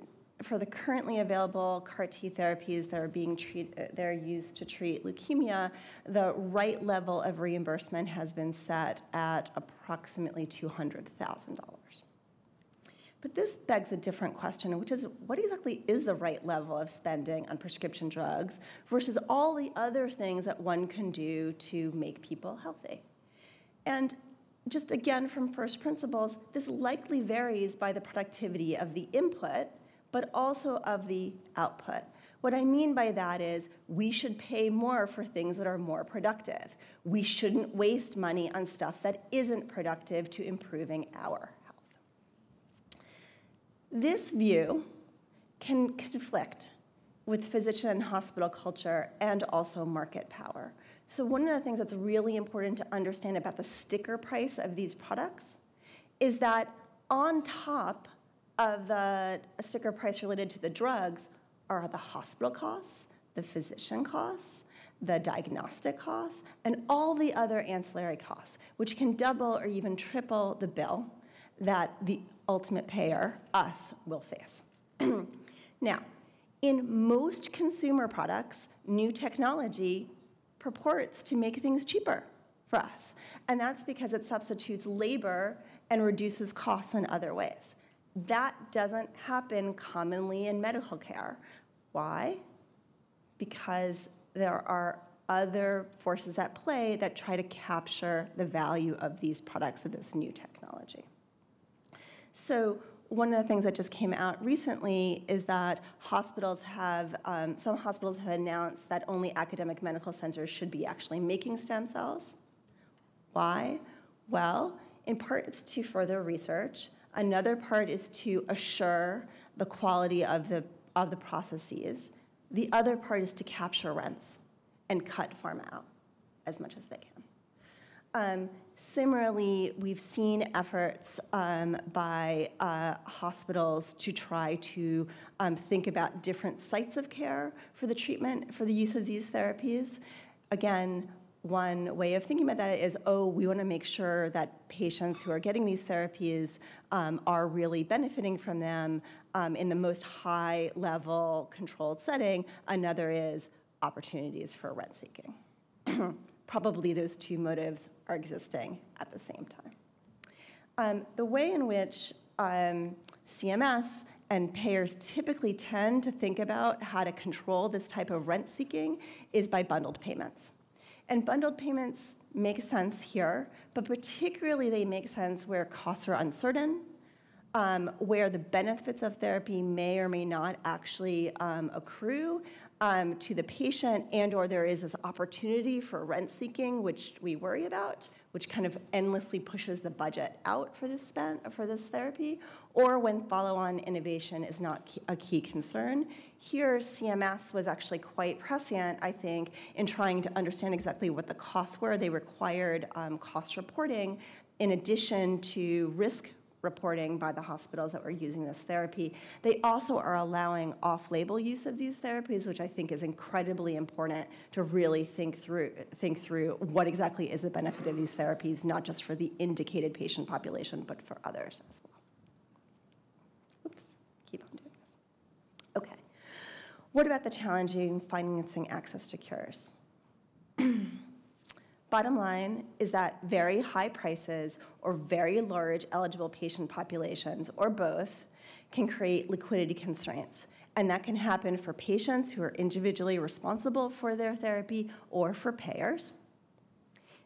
for the currently available CAR T therapies that are being treat, uh, that are used to treat leukemia, the right level of reimbursement has been set at approximately $200,000. But this begs a different question, which is what exactly is the right level of spending on prescription drugs versus all the other things that one can do to make people healthy? And just again from first principles, this likely varies by the productivity of the input but also of the output. What I mean by that is we should pay more for things that are more productive. We shouldn't waste money on stuff that isn't productive to improving our health. This view can conflict with physician and hospital culture and also market power. So one of the things that's really important to understand about the sticker price of these products is that on top of the sticker price related to the drugs are the hospital costs, the physician costs, the diagnostic costs, and all the other ancillary costs, which can double or even triple the bill that the ultimate payer, us, will face. now, in most consumer products, new technology purports to make things cheaper for us. And that's because it substitutes labor and reduces costs in other ways. That doesn't happen commonly in medical care. Why? Because there are other forces at play that try to capture the value of these products of this new technology. So one of the things that just came out recently is that hospitals have, um, some hospitals have announced that only academic medical centers should be actually making stem cells. Why? Well, in part it's to further research. Another part is to assure the quality of the, of the processes. The other part is to capture rents and cut pharma out as much as they can. Um, similarly, we've seen efforts um, by uh, hospitals to try to um, think about different sites of care for the treatment, for the use of these therapies. Again, one way of thinking about that is, oh, we want to make sure that patients who are getting these therapies um, are really benefiting from them um, in the most high level controlled setting. Another is opportunities for rent seeking. Probably those two motives are existing at the same time. Um, the way in which um, CMS and payers typically tend to think about how to control this type of rent seeking is by bundled payments. And bundled payments make sense here, but particularly they make sense where costs are uncertain, um, where the benefits of therapy may or may not actually um, accrue um, to the patient, and or there is this opportunity for rent seeking, which we worry about, which kind of endlessly pushes the budget out for this spend for this therapy, or when follow-on innovation is not a key concern. Here, CMS was actually quite prescient, I think, in trying to understand exactly what the costs were. They required um, cost reporting in addition to risk reporting by the hospitals that were using this therapy. They also are allowing off-label use of these therapies, which I think is incredibly important to really think through, think through what exactly is the benefit of these therapies, not just for the indicated patient population, but for others as well. Oops, keep on doing this. Okay. What about the challenging financing access to cures? Bottom line is that very high prices or very large eligible patient populations, or both, can create liquidity constraints. And that can happen for patients who are individually responsible for their therapy or for payers.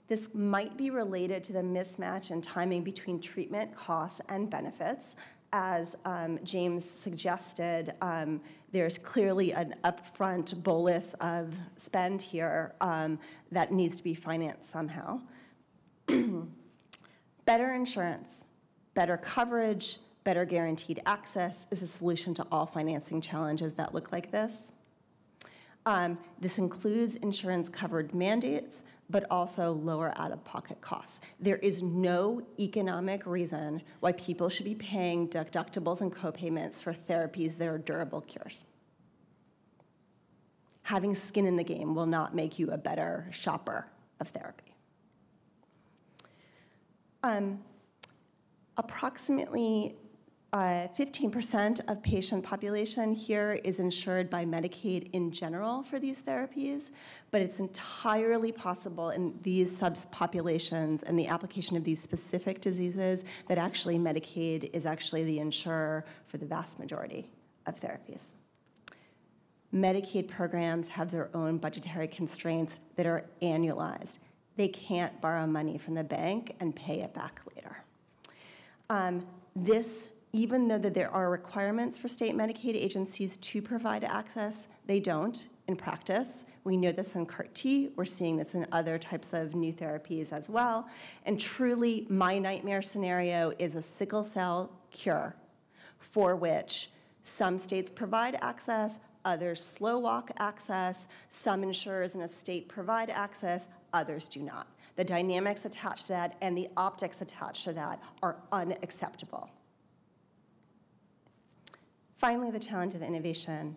This might be related to the mismatch in timing between treatment costs and benefits. As um, James suggested, um, there's clearly an upfront bolus of spend here um, that needs to be financed somehow. better insurance, better coverage, better guaranteed access is a solution to all financing challenges that look like this. Um, this includes insurance covered mandates, but also lower out of pocket costs. There is no economic reason why people should be paying deductibles and copayments for therapies that are durable cures. Having skin in the game will not make you a better shopper of therapy. Um, approximately 15% uh, of patient population here is insured by Medicaid in general for these therapies, but it's entirely possible in these subpopulations and the application of these specific diseases that actually Medicaid is actually the insurer for the vast majority of therapies. Medicaid programs have their own budgetary constraints that are annualized. They can't borrow money from the bank and pay it back later. Um, this even though that there are requirements for state Medicaid agencies to provide access, they don't in practice. We know this in CAR T. We're seeing this in other types of new therapies as well. And truly, my nightmare scenario is a sickle cell cure for which some states provide access, others slow walk access, some insurers in a state provide access, others do not. The dynamics attached to that and the optics attached to that are unacceptable. Finally, the challenge of innovation.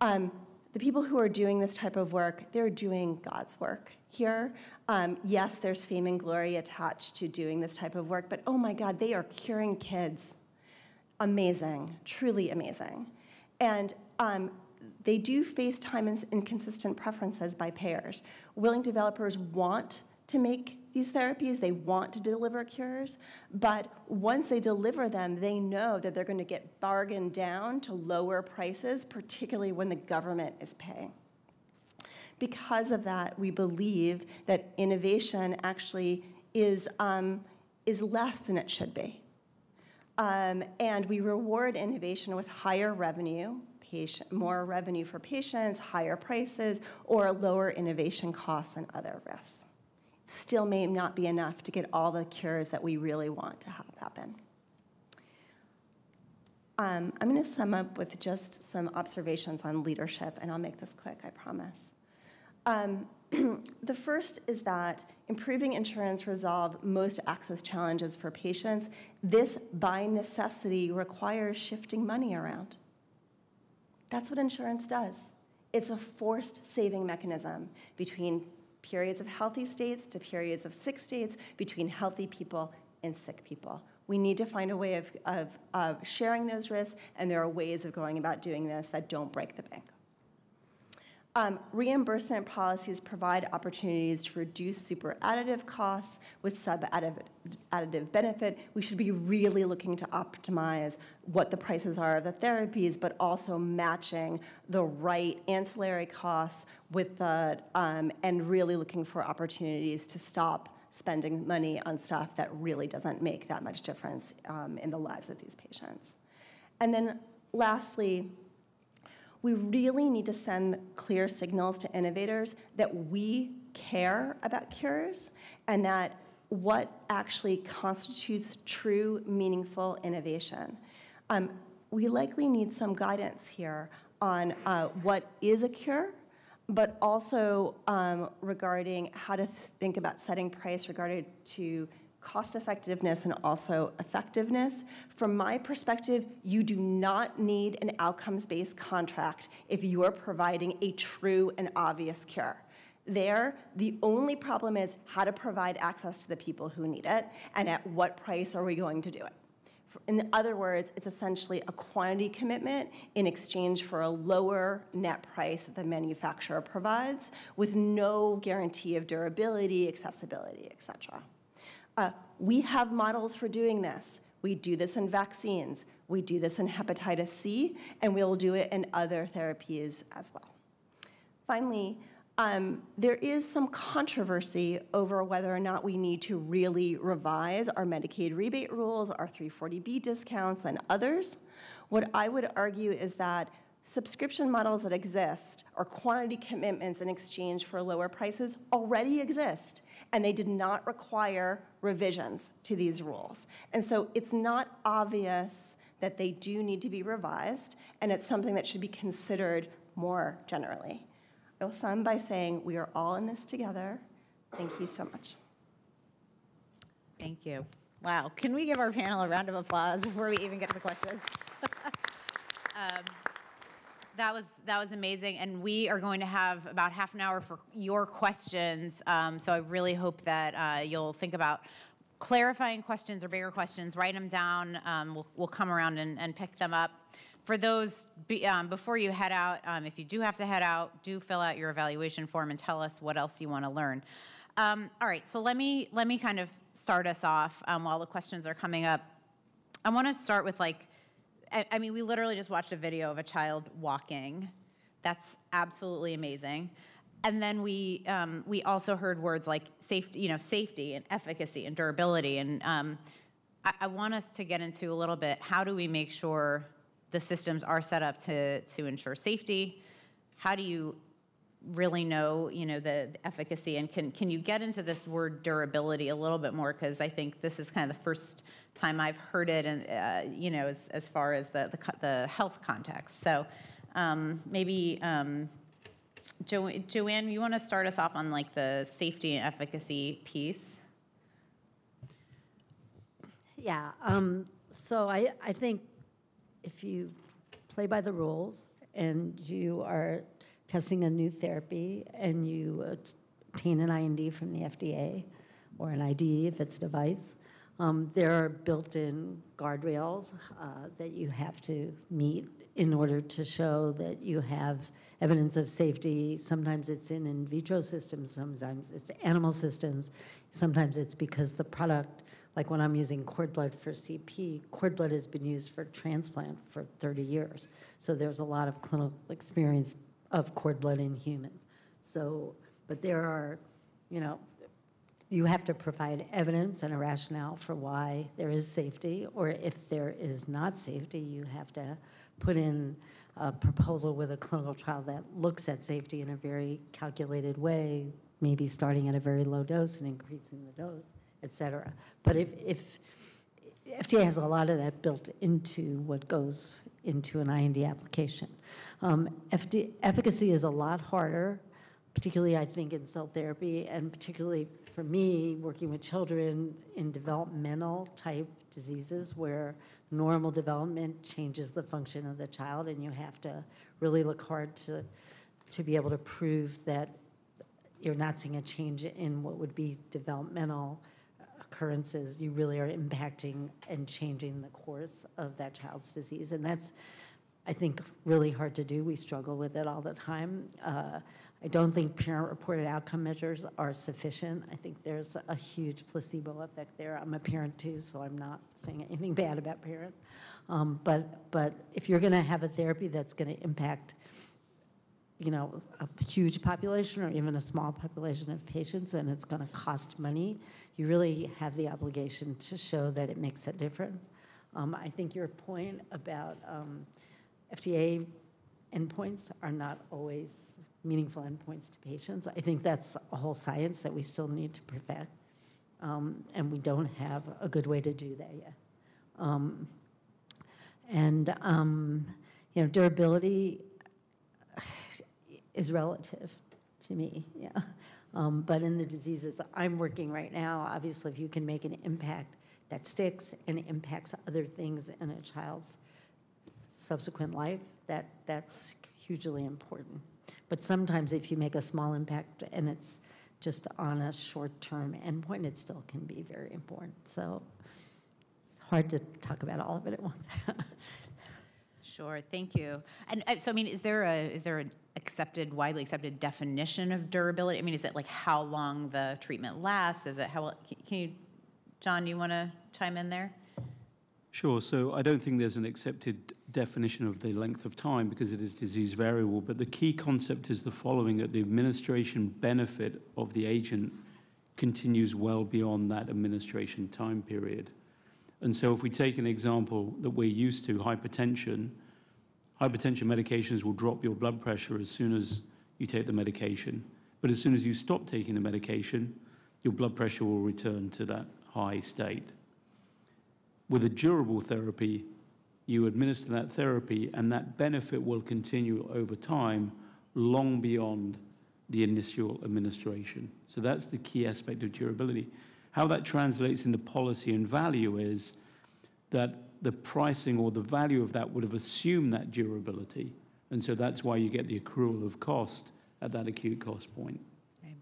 Um, the people who are doing this type of work, they're doing God's work here. Um, yes, there's fame and glory attached to doing this type of work, but oh my God, they are curing kids. Amazing, truly amazing. And um, they do face time and inconsistent preferences by payers. Willing developers want to make these therapies, they want to deliver cures, but once they deliver them, they know that they're going to get bargained down to lower prices, particularly when the government is paying. Because of that, we believe that innovation actually is, um, is less than it should be. Um, and we reward innovation with higher revenue, patient, more revenue for patients, higher prices, or lower innovation costs and other risks still may not be enough to get all the cures that we really want to have happen. Um, I'm going to sum up with just some observations on leadership, and I'll make this quick, I promise. Um, the first is that improving insurance resolve most access challenges for patients. This, by necessity, requires shifting money around. That's what insurance does. It's a forced saving mechanism between periods of healthy states to periods of sick states between healthy people and sick people. We need to find a way of, of, of sharing those risks, and there are ways of going about doing this that don't break the bank. Um, Reimbursement policies provide opportunities to reduce super additive costs with sub-additive additive benefit. We should be really looking to optimize what the prices are of the therapies, but also matching the right ancillary costs with the, um, and really looking for opportunities to stop spending money on stuff that really doesn't make that much difference um, in the lives of these patients. And then lastly, we really need to send clear signals to innovators that we care about cures and that what actually constitutes true, meaningful innovation. Um, we likely need some guidance here on uh, what is a cure, but also um, regarding how to think about setting price regarding to cost effectiveness and also effectiveness. From my perspective, you do not need an outcomes-based contract if you're providing a true and obvious cure. There, the only problem is how to provide access to the people who need it and at what price are we going to do it. In other words, it's essentially a quantity commitment in exchange for a lower net price that the manufacturer provides with no guarantee of durability, accessibility, et cetera. Uh, we have models for doing this. We do this in vaccines, we do this in hepatitis C, and we'll do it in other therapies as well. Finally, um, there is some controversy over whether or not we need to really revise our Medicaid rebate rules, our 340B discounts, and others. What I would argue is that subscription models that exist or quantity commitments in exchange for lower prices already exist and they did not require revisions to these rules. And so it's not obvious that they do need to be revised, and it's something that should be considered more generally. I will sum by saying we are all in this together. Thank you so much. Thank you. Wow. Can we give our panel a round of applause before we even get to the questions? um, that was that was amazing, and we are going to have about half an hour for your questions. Um, so I really hope that uh, you'll think about clarifying questions or bigger questions. Write them down. Um, we'll, we'll come around and, and pick them up. For those, be, um, before you head out, um, if you do have to head out, do fill out your evaluation form and tell us what else you want to learn. Um, all right, so let me let me kind of start us off um, while the questions are coming up. I want to start with like I, I mean, we literally just watched a video of a child walking. That's absolutely amazing. And then we um, we also heard words like safety, you know, safety and efficacy and durability. And um, I, I, want us to get into a little bit how do we make sure the systems are set up to to ensure safety? How do you really know, you know, the, the efficacy? And can can you get into this word durability a little bit more? Because I think this is kind of the first time I've heard it, and uh, you know, as, as far as the, the, the health context. So um, maybe um, jo Joanne, you want to start us off on like the safety and efficacy piece? Yeah. Um, so I, I think if you play by the rules and you are testing a new therapy and you obtain an IND from the FDA or an ID if it's a device, um, there are built-in guardrails uh, that you have to meet in order to show that you have evidence of safety. Sometimes it's in in vitro systems, sometimes it's animal systems, sometimes it's because the product, like when I'm using cord blood for CP, cord blood has been used for transplant for 30 years. So there's a lot of clinical experience of cord blood in humans. So, but there are, you know, you have to provide evidence and a rationale for why there is safety, or if there is not safety, you have to put in a proposal with a clinical trial that looks at safety in a very calculated way, maybe starting at a very low dose and increasing the dose, et cetera. But if, if FDA has a lot of that built into what goes into an IND application. Um, efficacy is a lot harder, particularly I think in cell therapy, and particularly for me, working with children in developmental type diseases where normal development changes the function of the child, and you have to really look hard to, to be able to prove that you're not seeing a change in what would be developmental occurrences. You really are impacting and changing the course of that child's disease. And that's I think, really hard to do. We struggle with it all the time. Uh, I don't think parent-reported outcome measures are sufficient. I think there's a huge placebo effect there. I'm a parent too, so I'm not saying anything bad about parents. Um, But, but if you're going to have a therapy that's going to impact, you know, a huge population or even a small population of patients, and it's going to cost money, you really have the obligation to show that it makes a difference. Um, I think your point about um, FDA endpoints are not always meaningful endpoints to patients. I think that's a whole science that we still need to perfect, um, and we don't have a good way to do that yet. Um, and um, you know, durability is relative to me. Yeah. Um, but in the diseases I'm working right now, obviously, if you can make an impact that sticks and impacts other things in a child's subsequent life, that, that's hugely important. But sometimes if you make a small impact and it's just on a short-term endpoint, it still can be very important. So it's hard to talk about all of it at once. Sure, thank you. And uh, so, I mean, is there a, is there an accepted, widely accepted definition of durability? I mean, is it like how long the treatment lasts? Is it how, can you, John, Do you want to chime in there? Sure. So I don't think there's an accepted definition of the length of time because it is disease variable. But the key concept is the following that the administration benefit of the agent continues well beyond that administration time period. And so if we take an example that we're used to, hypertension, hypertension medications will drop your blood pressure as soon as you take the medication. But as soon as you stop taking the medication, your blood pressure will return to that high state. With a durable therapy, you administer that therapy and that benefit will continue over time long beyond the initial administration. So that's the key aspect of durability. How that translates into policy and value is that the pricing or the value of that would have assumed that durability. And so that's why you get the accrual of cost at that acute cost point. Right.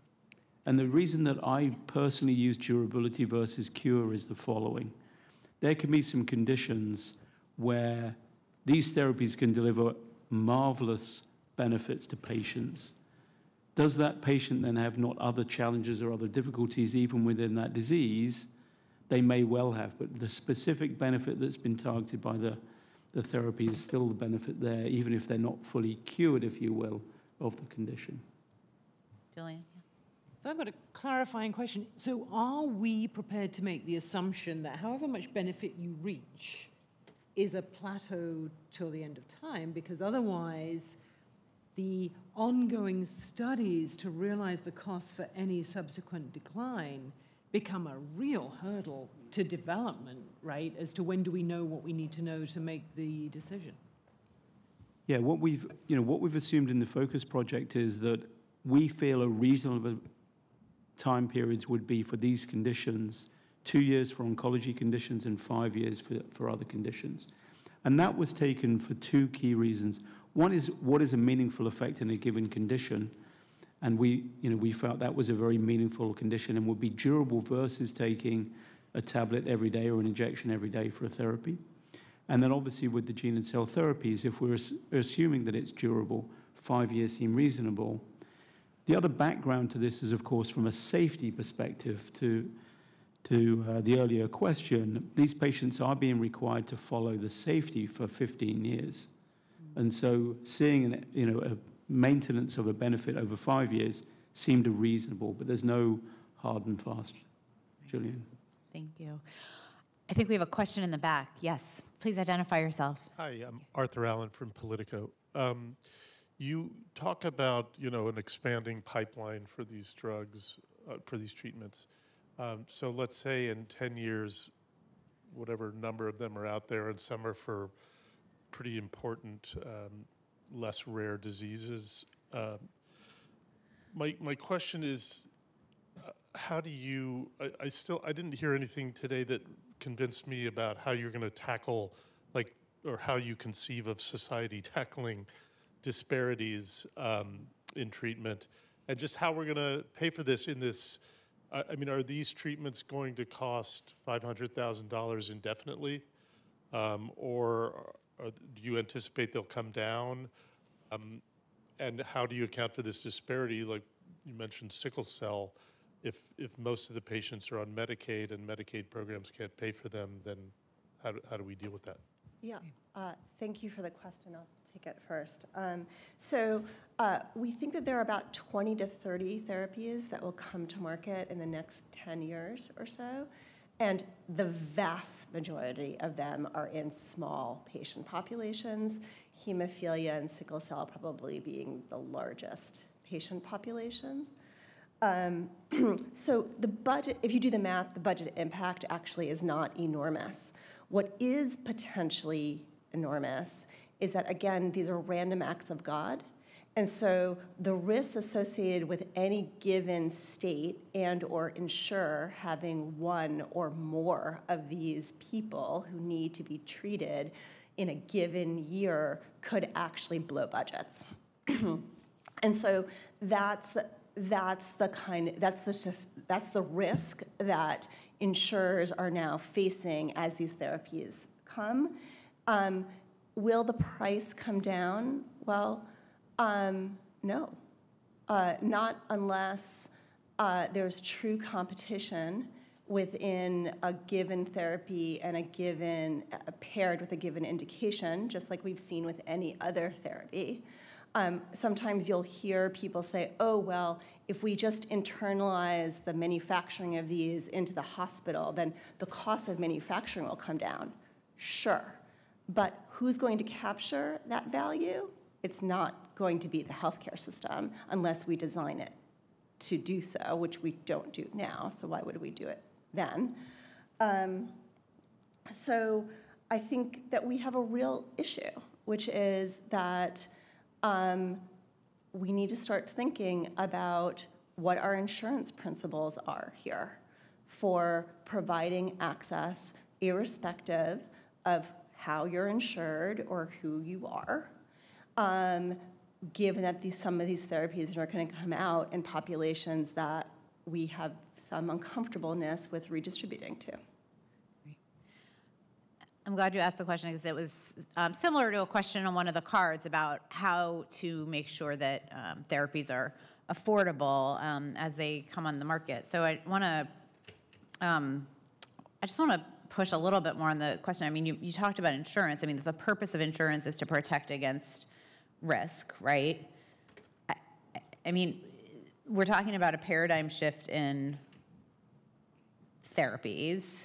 And the reason that I personally use durability versus cure is the following. There can be some conditions where these therapies can deliver marvelous benefits to patients. Does that patient then have not other challenges or other difficulties even within that disease? They may well have, but the specific benefit that's been targeted by the, the therapy is still the benefit there, even if they're not fully cured, if you will, of the condition. Gillian? So I've got a clarifying question. So are we prepared to make the assumption that however much benefit you reach is a plateau till the end of time? Because otherwise, the ongoing studies to realize the cost for any subsequent decline become a real hurdle to development, right? As to when do we know what we need to know to make the decision? Yeah, what we've, you know, what we've assumed in the Focus project is that we feel a reasonable time periods would be for these conditions, two years for oncology conditions and five years for, for other conditions. And that was taken for two key reasons. One is what is a meaningful effect in a given condition? And we, you know, we felt that was a very meaningful condition and would be durable versus taking a tablet every day or an injection every day for a therapy. And then obviously with the gene and cell therapies, if we're assuming that it's durable, five years seem reasonable. The other background to this is, of course, from a safety perspective to, to uh, the earlier question, these patients are being required to follow the safety for 15 years. And so seeing an, you know, a maintenance of a benefit over five years seemed reasonable, but there's no hard and fast. Julian. Thank you. I think we have a question in the back. Yes, please identify yourself. Hi, I'm Arthur Allen from Politico. Um, you talk about, you know, an expanding pipeline for these drugs, uh, for these treatments. Um, so let's say in 10 years, whatever number of them are out there, and some are for pretty important um, less rare diseases. Um, my, my question is, uh, how do you, I, I still, I didn't hear anything today that convinced me about how you're going to tackle, like, or how you conceive of society tackling disparities um, in treatment, and just how we're going to pay for this in this. I, mean, are these treatments going to cost $500,000 indefinitely? Um, or Are, do you anticipate they'll come down? Um, And how do you account for this disparity? Like you mentioned sickle cell, if, if most of the patients are on Medicaid and Medicaid programs can't pay for them, then how do, how do we deal with that? Yeah, uh, thank you for the question. I'll take it first. Um, So uh, we think that there are about 20 to 30 therapies that will come to market in the next 10 years or so. And the vast majority of them are in small patient populations, hemophilia and sickle cell probably being the largest patient populations. Um, So the budget, if you do the math, the budget impact actually is not enormous. What is potentially enormous is that, again, these are random acts of God. And so the risks associated with any given state and/or insurer having one or more of these people who need to be treated in a given year could actually blow budgets. And so that's, that's the kind, that's the, that's the risk that insurers are now facing as these therapies come. Um, Will the price come down? Well, um, no. Uh, Not unless uh, there's true competition within a given therapy and a given, uh, paired with a given indication, just like we've seen with any other therapy. Um, Sometimes you'll hear people say, oh, well, if we just internalize the manufacturing of these into the hospital, then the cost of manufacturing will come down. Sure. But who's going to capture that value? It's not going to be the healthcare system unless we design it to do so, which we don't do now, so why would we do it then? Um, So I think that we have a real issue, which is that um, we need to start thinking about what our insurance principles are here for providing access irrespective of how you're insured or who you are, um, given that these, some of these therapies are going to come out in populations that we have some uncomfortableness with redistributing to. I'm glad you asked the question because it was um, similar to a question on one of the cards about how to make sure that um, therapies are affordable um, as they come on the market. So I want to, I just want to push a little bit more on the question. I mean, you, you talked about insurance. I mean, the purpose of insurance is to protect against risk, right? I, I- mean, we're talking about a paradigm shift in therapies.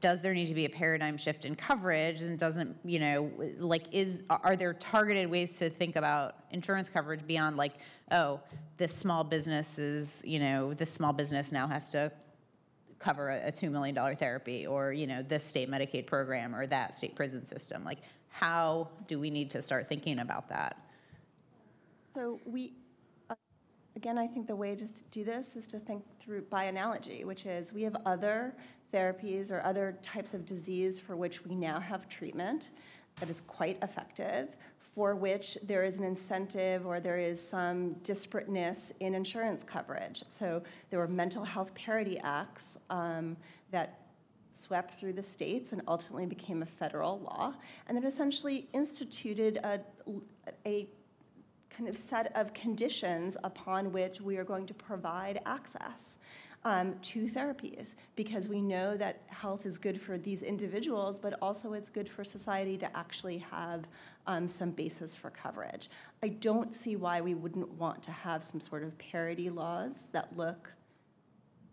Does there need to be a paradigm shift in coverage? And doesn't, you know, like, is, are there targeted ways to think about insurance coverage beyond like, oh, this small business is, you know, this small business now has to cover a a $2 million therapy, or, you know, this state Medicaid program, or that state prison system? Like, how do we need to start thinking about that? So we, again, I think the way to do this is to think through by analogy, which is we have other therapies or other types of disease for which we now have treatment that is quite effective, for which there is an incentive or there is some disparateness in insurance coverage. So there were mental health parity acts um, that swept through the states and ultimately became a federal law, and that essentially instituted a, a kind of set of conditions upon which we are going to provide access um, to therapies because we know that health is good for these individuals, but also it's good for society to actually have um, some basis for coverage. I don't see why we wouldn't want to have some sort of parity laws that look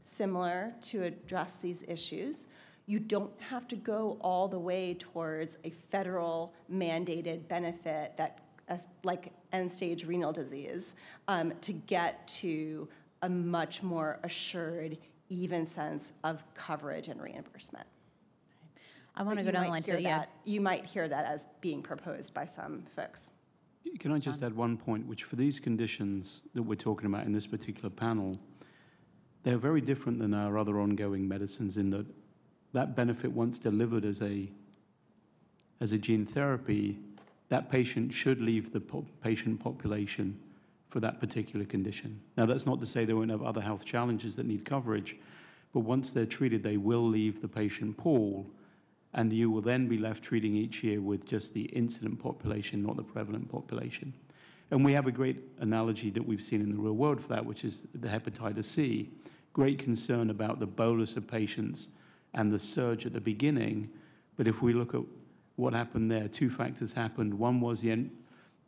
similar to address these issues. You don't have to go all the way towards a federal mandated benefit that, as- like end-stage renal disease, um, to get to a much more assured, even sense of coverage and reimbursement. I want to go down the line hear to, yeah. that- You might hear that as being proposed by some folks. Can I just um. add one point, which for these conditions that we're talking about in this particular panel, they're very different than our other ongoing medicines in that that benefit, once delivered as a, as a gene therapy, that patient should leave the po- patient population for that particular condition. Now, that's not to say they won't have other health challenges that need coverage, but once they're treated, they will leave the patient pool and you will then be left treating each year with just the incident population, not the prevalent population. And we have a great analogy that we've seen in the real world for that, which is the hepatitis C. Great concern about the bolus of patients and the surge at the beginning. But if we look at what happened there, two factors happened. One was the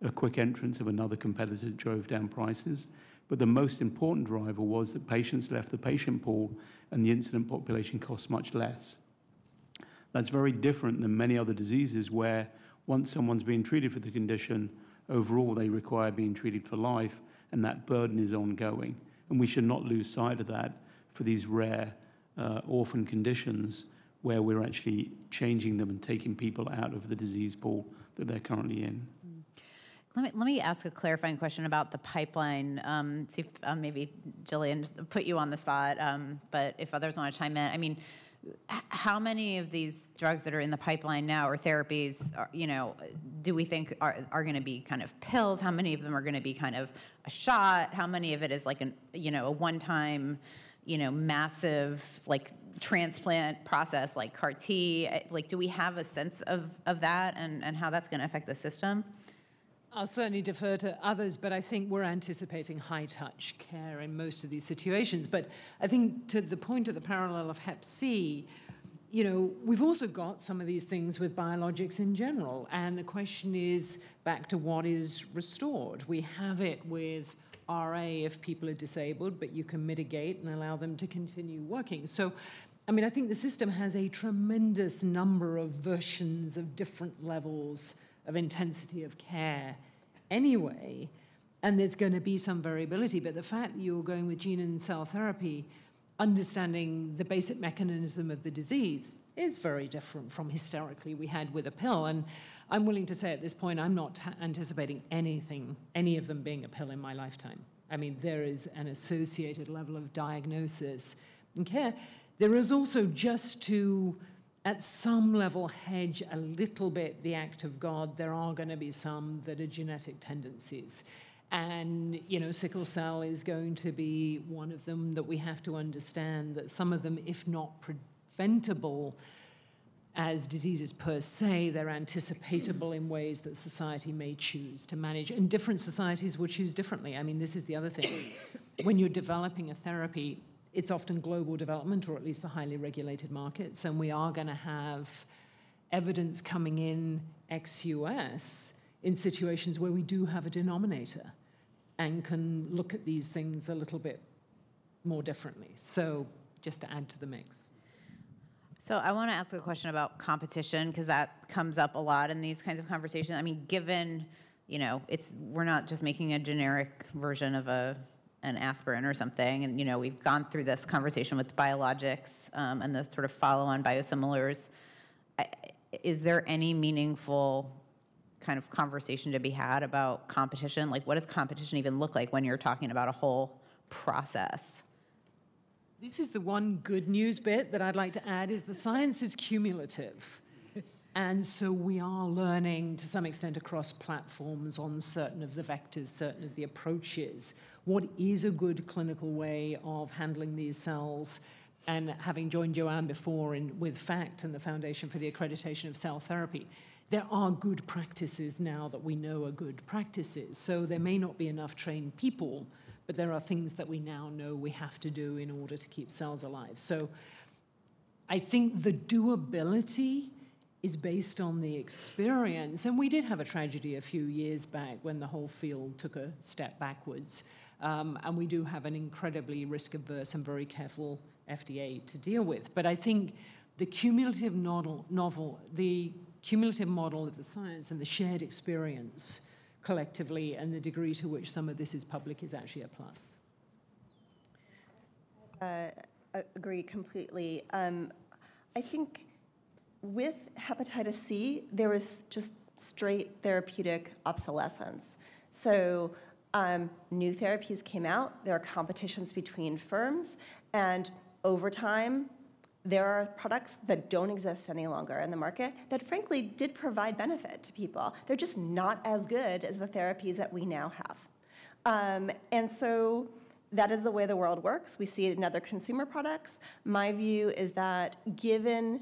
a quick entrance of another competitor drove down prices. But the most important driver was that patients left the patient pool and the incident population cost much less. That's very different than many other diseases where once someone's been treated for the condition, overall they require being treated for life, and that burden is ongoing. And we should not lose sight of that for these rare uh, orphan conditions where we're actually changing them and taking people out of the disease pool that they're currently in. Let me, let me ask a clarifying question about the pipeline. Um, see if uh, maybe Gillian put you on the spot, um, but if others want to chime in, I mean, how many of these drugs that are in the pipeline now or therapies, are, you know, do we think are, are going to be kind of pills? How many of them are going to be kind of a shot? How many of it is like an, you know, a one-time, you know, massive like transplant process like CAR T? Like, do we have a sense of, of that and, and how that's going to affect the system? I'll certainly defer to others, but I think we're anticipating high touch care in most of these situations. But I think to the point of the parallel of Hep C, you know, we've also got some of these things with biologics in general. And the question is back to what is restored. We have it with RA if people are disabled, but you can mitigate and allow them to continue working. So, I mean, I think the system has a tremendous number of versions of different levels of intensity of care anyway, and there's going to be some variability. But the fact that you're going with gene and cell therapy, understanding the basic mechanism of the disease is very different from historically we had with a pill. And I'm willing to say at this point, I'm not anticipating anything, any of them being a pill in my lifetime. I mean, there is an associated level of diagnosis and care. There is also just to at some level hedge a little bit the act of God. There are going to be some that are genetic tendencies. And, you know, sickle cell is going to be one of them that we have to understand that some of them, if not preventable as diseases per se, they're anticipatable in ways that society may choose to manage. And different societies will choose differently. I mean, this is the other thing. when you're developing a therapy, it's often global development or at least the highly regulated markets, and we are going to have evidence coming in ex US in situations where we do have a denominator and can look at these things a little bit more differently. So, just to add to the mix. So I want to ask a question about competition because that comes up a lot in these kinds of conversations. I mean, given, you know, it's we're not just making a generic version of a an aspirin or something, and you know, we've gone through this conversation with biologics um, and the sort of follow-on biosimilars. Is there any meaningful kind of conversation to be had about competition? Like, what does competition even look like when you're talking about a whole process? This is the one good news bit that I'd like to add is the science is cumulative. And so we are learning to some extent across platforms on certain of the vectors, certain of the approaches. What is a good clinical way of handling these cells? And having joined Joanne before in, with FACT and the Foundation for the Accreditation of Cell Therapy, there are good practices now that we know are good practices. So there may not be enough trained people, but there are things that we now know we have to do in order to keep cells alive. So I think the doability is based on the experience. And we did have a tragedy a few years back when the whole field took a step backwards. Um, and we do have an incredibly risk averse and very careful FDA to deal with. But I think the cumulative novel, novel the cumulative model of the science and the shared experience collectively and the degree to which some of this is public is actually a plus. Uh, Agree completely. Um, I think with hepatitis C, there was just straight therapeutic obsolescence. So um, new therapies came out, there are competitions between firms, and over time, there are products that don't exist any longer in the market that frankly did provide benefit to people. They're just not as good as the therapies that we now have. Um, and so that is the way the world works. We see it in other consumer products. My view is that given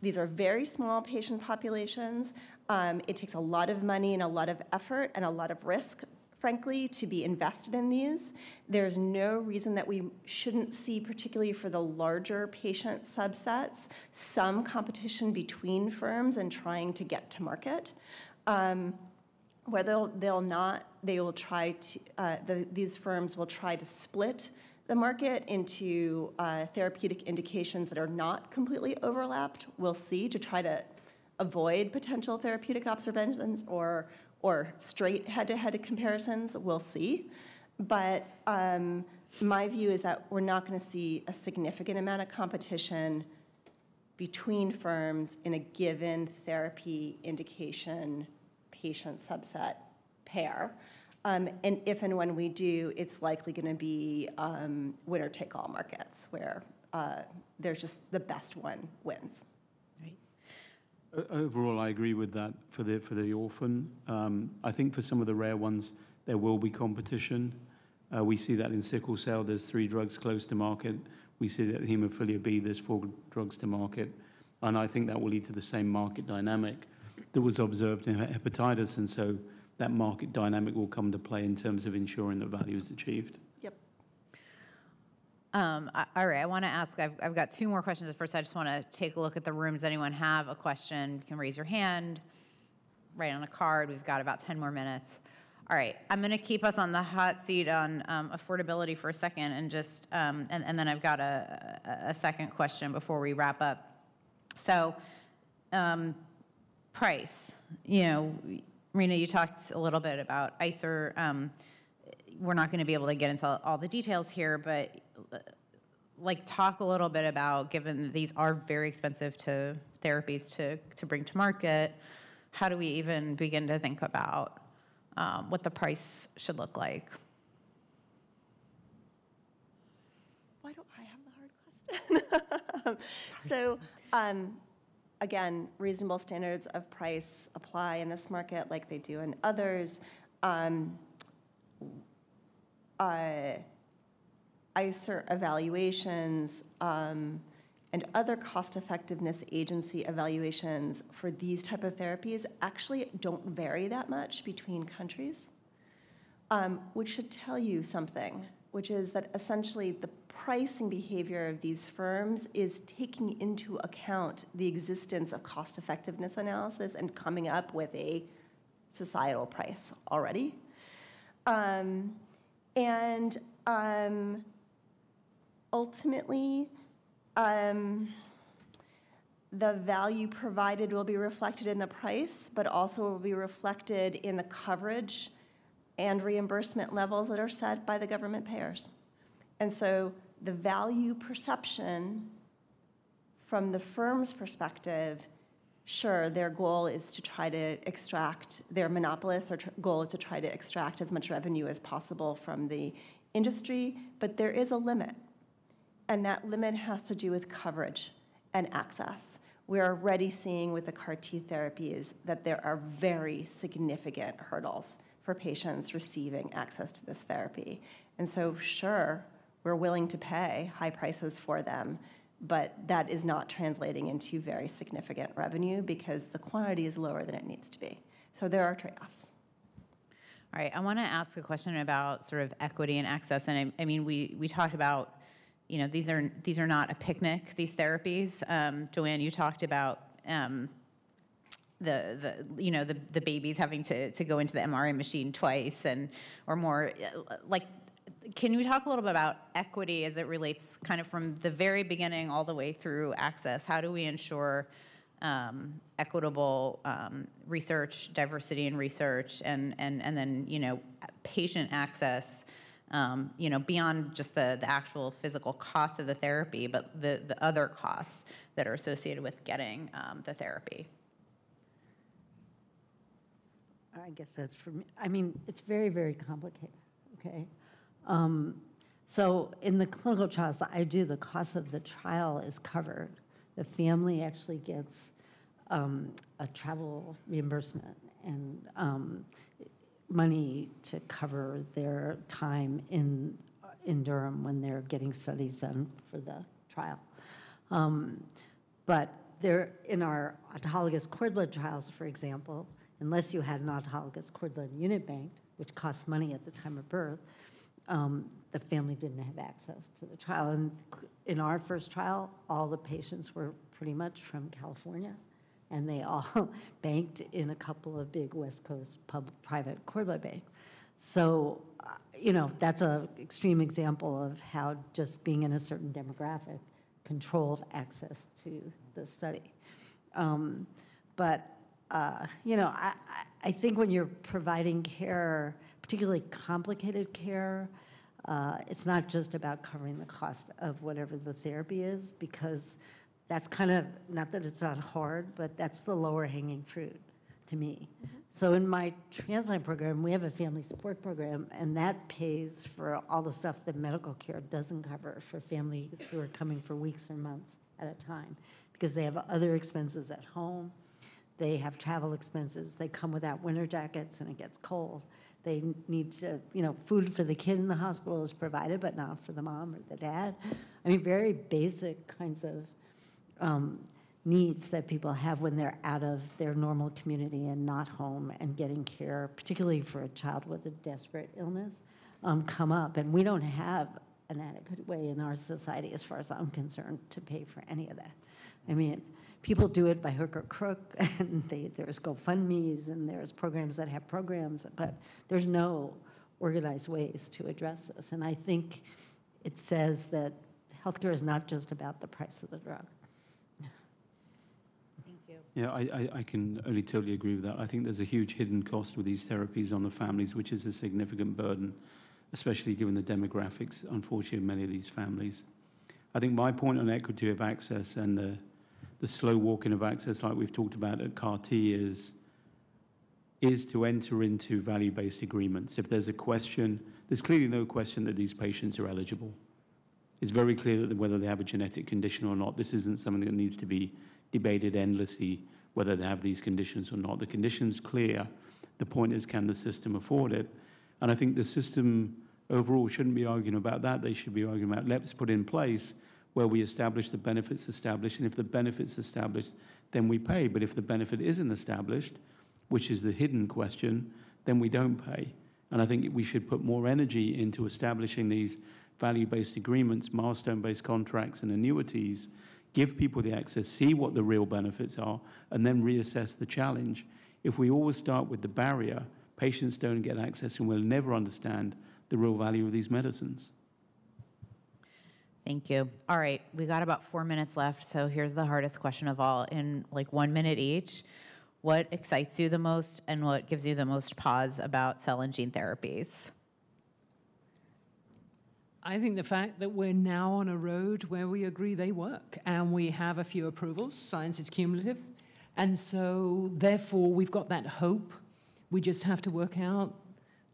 these are very small patient populations. Um, It takes a lot of money and a lot of effort and a lot of risk, frankly, to be invested in these. There's no reason that we shouldn't see, particularly for the larger patient subsets, some competition between firms and trying to get to market. Um, Where they'll, they'll not, they will try to, uh, the- these firms will try to split the market into uh, therapeutic indications that are not completely overlapped, we'll see, to try to avoid potential therapeutic observations or, or straight head-to-head comparisons, we'll see. But um, my view is that we're not going to see a significant amount of competition between firms in a given therapy indication patient subset pair. Um, And if and when we do, it's likely going to be um, winner-take-all markets where uh, there's just the best one wins. O- Overall, I agree with that for the, for the orphan. Um, I think for some of the rare ones, there will be competition. Uh, We see that in sickle cell, there's three drugs close to market. We see that in hemophilia B, there's four drugs to market. And I think that will lead to the same market dynamic that was observed in hepatitis. And so that market dynamic will come to play in terms of ensuring that value is achieved. Um, All right, I want to ask, I've, I've got two more questions. First, I just want to take a look at the room. Does anyone have a question? You can raise your hand, write on a card. We've got about 10 more minutes. All right, I'm going to keep us on the hot seat on um, affordability for a second and just, um, and, and then I've got a, a a second question before we wrap up. So, um, price, you know, Rena, you talked a little bit about ICER. We're not going to be able to get into all the details here, but like, talk a little bit about, given that these are very expensive to therapies to, to bring to market, how do we even begin to think about um, what the price should look like? Why don't I have the hard question? So, um, again, reasonable standards of price apply in this market like they do in others. Um, uh, ICER evaluations um, and other cost-effectiveness agency evaluations for these type of therapies actually don't vary that much between countries um, which should tell you something, which is that essentially the pricing behavior of these firms is taking into account the existence of cost effectiveness analysis and coming up with a societal price already. Um, and um, ultimately, um, the value provided will be reflected in the price, but also will be reflected in the coverage and reimbursement levels that are set by the government payers. And so the value perception from the firm's perspective, sure, their goal is to try to extract, their monopolist, tr- goal is to try to extract as much revenue as possible from the industry, but there is a limit. And that limit has to do with coverage and access. We're already seeing with the CAR T therapies that there are very significant hurdles for patients receiving access to this therapy. And so, sure, we're willing to pay high prices for them, but that is not translating into very significant revenue because the quantity is lower than it needs to be. So there are trade-offs. All right, I want to ask a question about sort of equity and access. And I, I mean, we, we talked about, you know, these are, these are not a picnic, these therapies. Um, Joanne, you talked about um, the, the, you know, the, the babies having to, to go into the MRI machine twice and, or more. Like, can you talk a little bit about equity as it relates kind of from the very beginning all the way through access? How do we ensure um, equitable um, research, diversity in research, and, and, and then, you know, patient access, um, you know, beyond just the, the actual physical cost of the therapy, but the, the other costs that are associated with getting um, the therapy? I guess that's for me. I mean, it's very, very complicated, okay? Um, So in the clinical trials I do, the cost of the trial is covered. The family actually gets um, a travel reimbursement and um, money to cover their time in, in Durham when they're getting studies done for the trial. Um, But there, in our autologous cord blood trials, for example, unless you had an autologous cord blood unit bank, which costs money at the time of birth, um, the family didn't have access to the trial. And in our first trial, all the patients were pretty much from California, and they all banked in a couple of big West Coast pub, private cord blood banks. So, uh, you know, that's an extreme example of how just being in a certain demographic controlled access to the study. Um, but, uh, you know, I, I I think when you're providing care, particularly complicated care, uh, it's not just about covering the cost of whatever the therapy is, because that's kind of, not that it's not hard, but that's the lower hanging fruit to me. So in my transplant program, we have a family support program, and that pays for all the stuff that medical care doesn't cover for families who are coming for weeks or months at a time, because they have other expenses at home, they have travel expenses, they come without winter jackets and it gets cold. They need to, you know, food for the kid in the hospital is provided, but not for the mom or the dad. I mean, very basic kinds of um, needs that people have when they're out of their normal community and not home and getting care, particularly for a child with a desperate illness, um, come up. And we don't have an adequate way in our society, as far as I'm concerned, to pay for any of that. I mean, people do it by hook or crook, and they, there's GoFundMe's and there's programs that have programs, but there's no organized ways to address this. And I think it says that healthcare is not just about the price of the drug. Thank you. Yeah, I, I, I can only totally agree with that. I think there's a huge hidden cost with these therapies on the families, which is a significant burden, especially given the demographics, unfortunately, of many of these families. I think my point on equity of access and the, the slow walking of access, like we've talked about at CAR-T, is, is to enter into value-based agreements. If there's a question, there's clearly no question that these patients are eligible. It's very clear that whether they have a genetic condition or not, this isn't something that needs to be debated endlessly, whether they have these conditions or not. The condition's clear. The point is, can the system afford it? And I think the system overall shouldn't be arguing about that. They should be arguing about let's put in place where we establish the benefits established, and if the benefits established, then we pay. But if the benefit isn't established, which is the hidden question, then we don't pay. And I think we should put more energy into establishing these value-based agreements, milestone-based contracts, and annuities, give people the access, see what the real benefits are, and then reassess the challenge. If we always start with the barrier, patients don't get access and will never understand the real value of these medicines. Thank you. All right, we got about four minutes left, so here's the hardest question of all. In like one minute each, what excites you the most and what gives you the most pause about cell and gene therapies? I think the fact that we're now on a road where we agree they work and we have a few approvals, science is cumulative. And so, therefore, we've got that hope. We just have to work out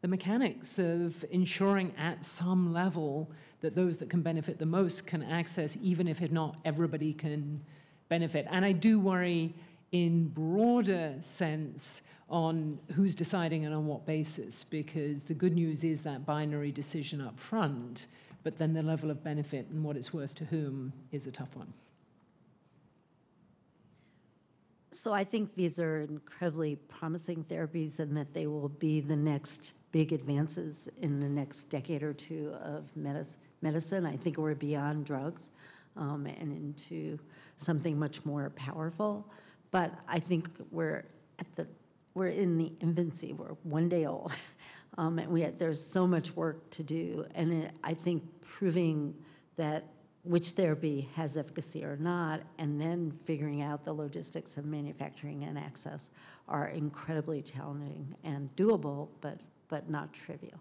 the mechanics of ensuring at some level that those that can benefit the most can access, even if not everybody can benefit. And I do worry in broader sense on who's deciding and on what basis, because the good news is that binary decision up front, but then the level of benefit and what it's worth to whom is a tough one. So I think these are incredibly promising therapies and that they will be the next big advances in the next decade or two of medicine. I think we're beyond drugs um, and into something much more powerful. But I think we're at the we're in the infancy. We're one day old, um, and we there's so much work to do. And it, I think proving that which therapy has efficacy or not, and then figuring out the logistics of manufacturing and access are incredibly challenging and doable, but but not trivial.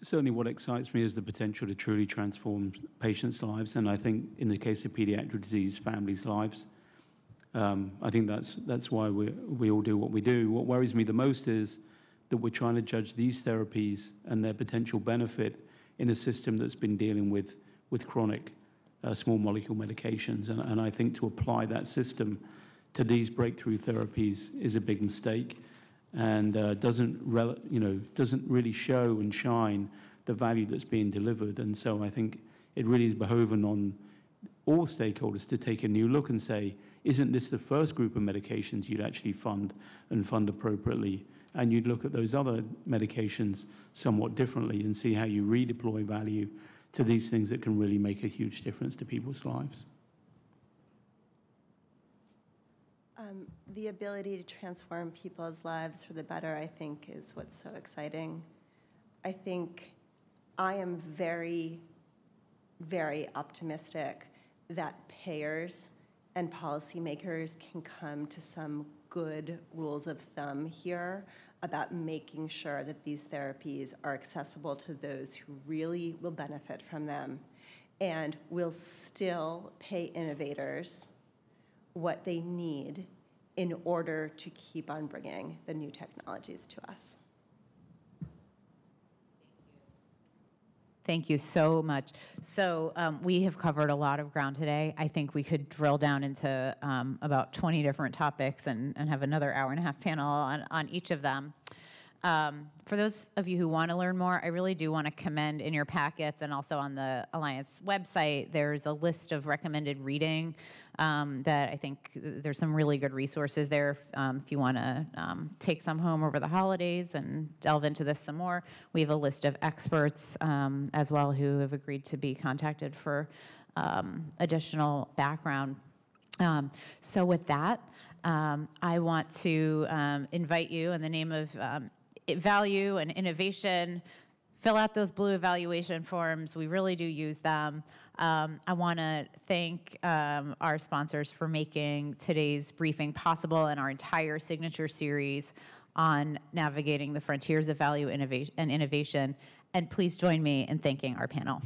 Certainly, what excites me is the potential to truly transform patients' lives, and I think in the case of pediatric disease, families' lives. Um, I think that's that's why we we all do what we do. What worries me the most is that we're trying to judge these therapies and their potential benefit in a system that's been dealing with with chronic uh, small molecule medications, and, and I think to apply that system to these breakthrough therapies is a big mistake and uh, doesn't, you know, doesn't really show and shine the value that's being delivered. And so I think it really is behoven on all stakeholders to take a new look and say, isn't this the first group of medications you'd actually fund and fund appropriately? And you'd look at those other medications somewhat differently and see how you redeploy value to these things that can really make a huge difference to people's lives. Um, The ability to transform people's lives for the better, I think, is what's so exciting. I think I am very, very optimistic that payers and policymakers can come to some good rules of thumb here about making sure that these therapies are accessible to those who really will benefit from them and will still pay innovators what they need in order to keep on bringing the new technologies to us. Thank you so much. So um, we have covered a lot of ground today. I think we could drill down into um, about 20 different topics and, and have another hour and a half panel on, on each of them. Um, for those of you who want to learn more, I really do want to commend in your packets and also on the Alliance website, there's a list of recommended reading um, that I think there's some really good resources there um, if you want to um, take some home over the holidays and delve into this some more. We have a list of experts um, as well who have agreed to be contacted for um, additional background. So with that, I want to invite you in the name of value and innovation, fill out those blue evaluation forms. We really do use them. Um, I want to thank um, our sponsors for making today's briefing possible and our entire signature series on navigating the frontiers of value innovation and innovation. And please join me in thanking our panel.